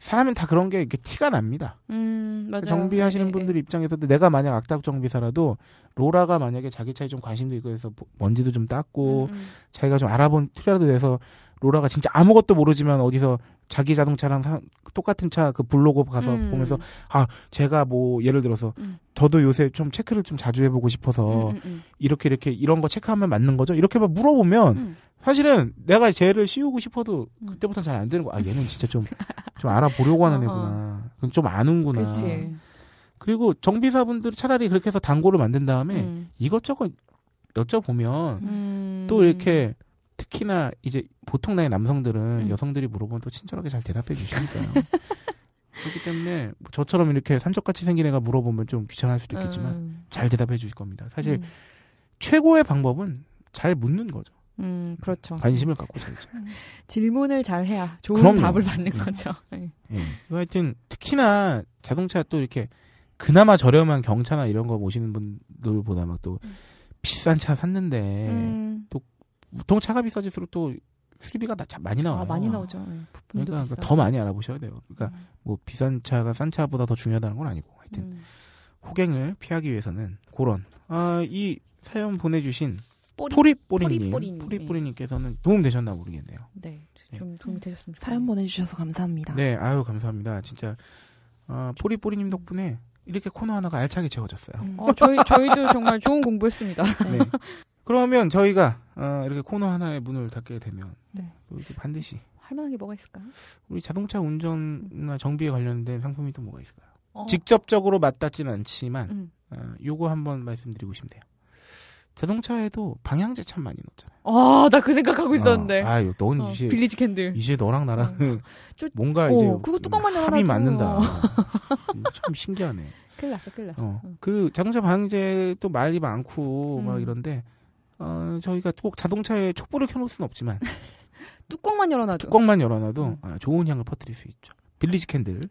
사람은 다 그런 게 이렇게 티가 납니다. 음, 맞아요. 정비하시는 예, 예, 분들 입장에서도 내가 만약 악덕 정비사라도 로라가 만약에 자기 차에 좀 관심도 있고 해서 뭐 먼지도 좀 예. 닦고 음, 음. 자기가 좀 알아본 티라도 내서 로라가 진짜 아무것도 모르지만 어디서 자기 자동차랑 사- 똑같은 차 그 블로그 가서 음. 보면서 아 제가 뭐 예를 들어서 음. 저도 요새 좀 체크를 좀 자주 해보고 싶어서 음, 음, 이렇게 이렇게 이런 거 체크하면 맞는 거죠 이렇게 막 물어보면 음. 사실은 내가 쟤를 씌우고 싶어도 음. 그때부터 잘안 되는 거야 아 얘는 진짜 좀 좀 알아보려고 하는 어, 애구나 그럼 좀 아는구나 그치. 그리고 정비사분들이 차라리 그렇게 해서 단골을 만든 다음에 음. 이것저것 여쭤보면 음. 또 이렇게 특히나 이제 보통 나이 남성들은 음. 여성들이 물어보면 또 친절하게 잘 대답해 주시니까요. 그렇기 때문에 뭐 저처럼 이렇게 산적같이 생긴 애가 물어보면 좀 귀찮을 수도 있겠지만 음, 잘 대답해 주실 겁니다. 사실 음, 최고의 방법은 잘 묻는 거죠. 음, 그렇죠. 관심을 갖고 잘. 잘. 질문을 잘 해야 좋은 그럼요. 답을 받는 거죠. 네. 예. 하여튼 특히나 자동차 또 이렇게 그나마 저렴한 경차나 이런 거 모시는 분들보다 막 또 비싼 차 샀는데 음, 보통 차가 비싸질수록 또 수리비가 나- 참 많이 나와요. 아, 많이 나오죠. 네, 부품도 그러니까 비싸고. 더 많이 알아보셔야 돼요. 그러니까 음, 뭐 비싼 차가 싼 차보다 더 중요하다는 건 아니고 하여튼 음. 호갱을 피하기 위해서는 그런 아, 이 사연 보내주신 뽀리. 포리뽀리님 포리뽀리님. 포리뽀리님께서는 도움 되셨나 모르겠네요. 네, 좀 도움이 되셨습니다. 사연 보내주셔서 감사합니다. 네, 아유 감사합니다. 진짜 아, 포리뽀리님 덕분에 이렇게 코너 하나가 알차게 채워졌어요. 음. 어, 저희 저희도 정말 좋은 공부했습니다. 네. 그러면 저희가 어, 이렇게 코너 하나의 문을 닫게 되면 네. 반드시 할 만한 게 뭐가 있을까요? 우리 자동차 운전이나 정비에 관련된 상품이 또 뭐가 있을까요? 어, 직접적으로 맞닿지는 않지만 음. 어, 요거 한번 말씀드리고 싶네요. 자동차에도 방향제 참 많이 넣잖아요. 아, 나 그 생각하고 있었는데. 어, 아유, 넌 어, 이제 빌리지 캔들. 이제 너랑 나랑 저- 뭔가 어, 이제 그거 뚜껑만 합이. 맞는다. 참 신기하네. 큰일 났어, 큰일 났어. 어, 응. 그 자동차 방향제 또 말이 많고 막 음. 이런데 어, 저희가 꼭 자동차에 촛불을 켜놓을 수는 없지만 뚜껑만 열어놔도. 뚜껑만 열어놔도 음. 아, 좋은 향을 퍼뜨릴 수 있죠. 빌리지 캔들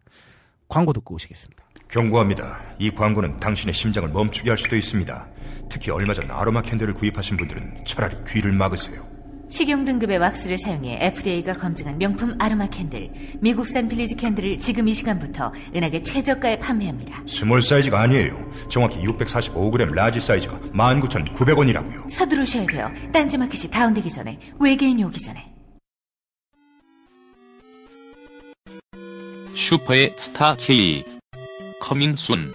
광고 듣고 오시겠습니다. 경고합니다. 이 광고는 당신의 심장을 멈추게 할 수도 있습니다. 특히 얼마 전 아로마 캔들을 구입하신 분들은 차라리 귀를 막으세요. 식용 등급의 왁스를 사용해 FDA가 검증한 명품 아로마 캔들 미국산 빌리지 캔들을 지금 이 시간부터 은하계 최저가에 판매합니다. small 사이즈가 아니에요. 정확히 645g large 사이즈가 19,900원이라고요. 서두르셔야 돼요. 딴지 마켓이 다운되기 전에 외계인이 오기 전에. 슈퍼의 스타 K coming soon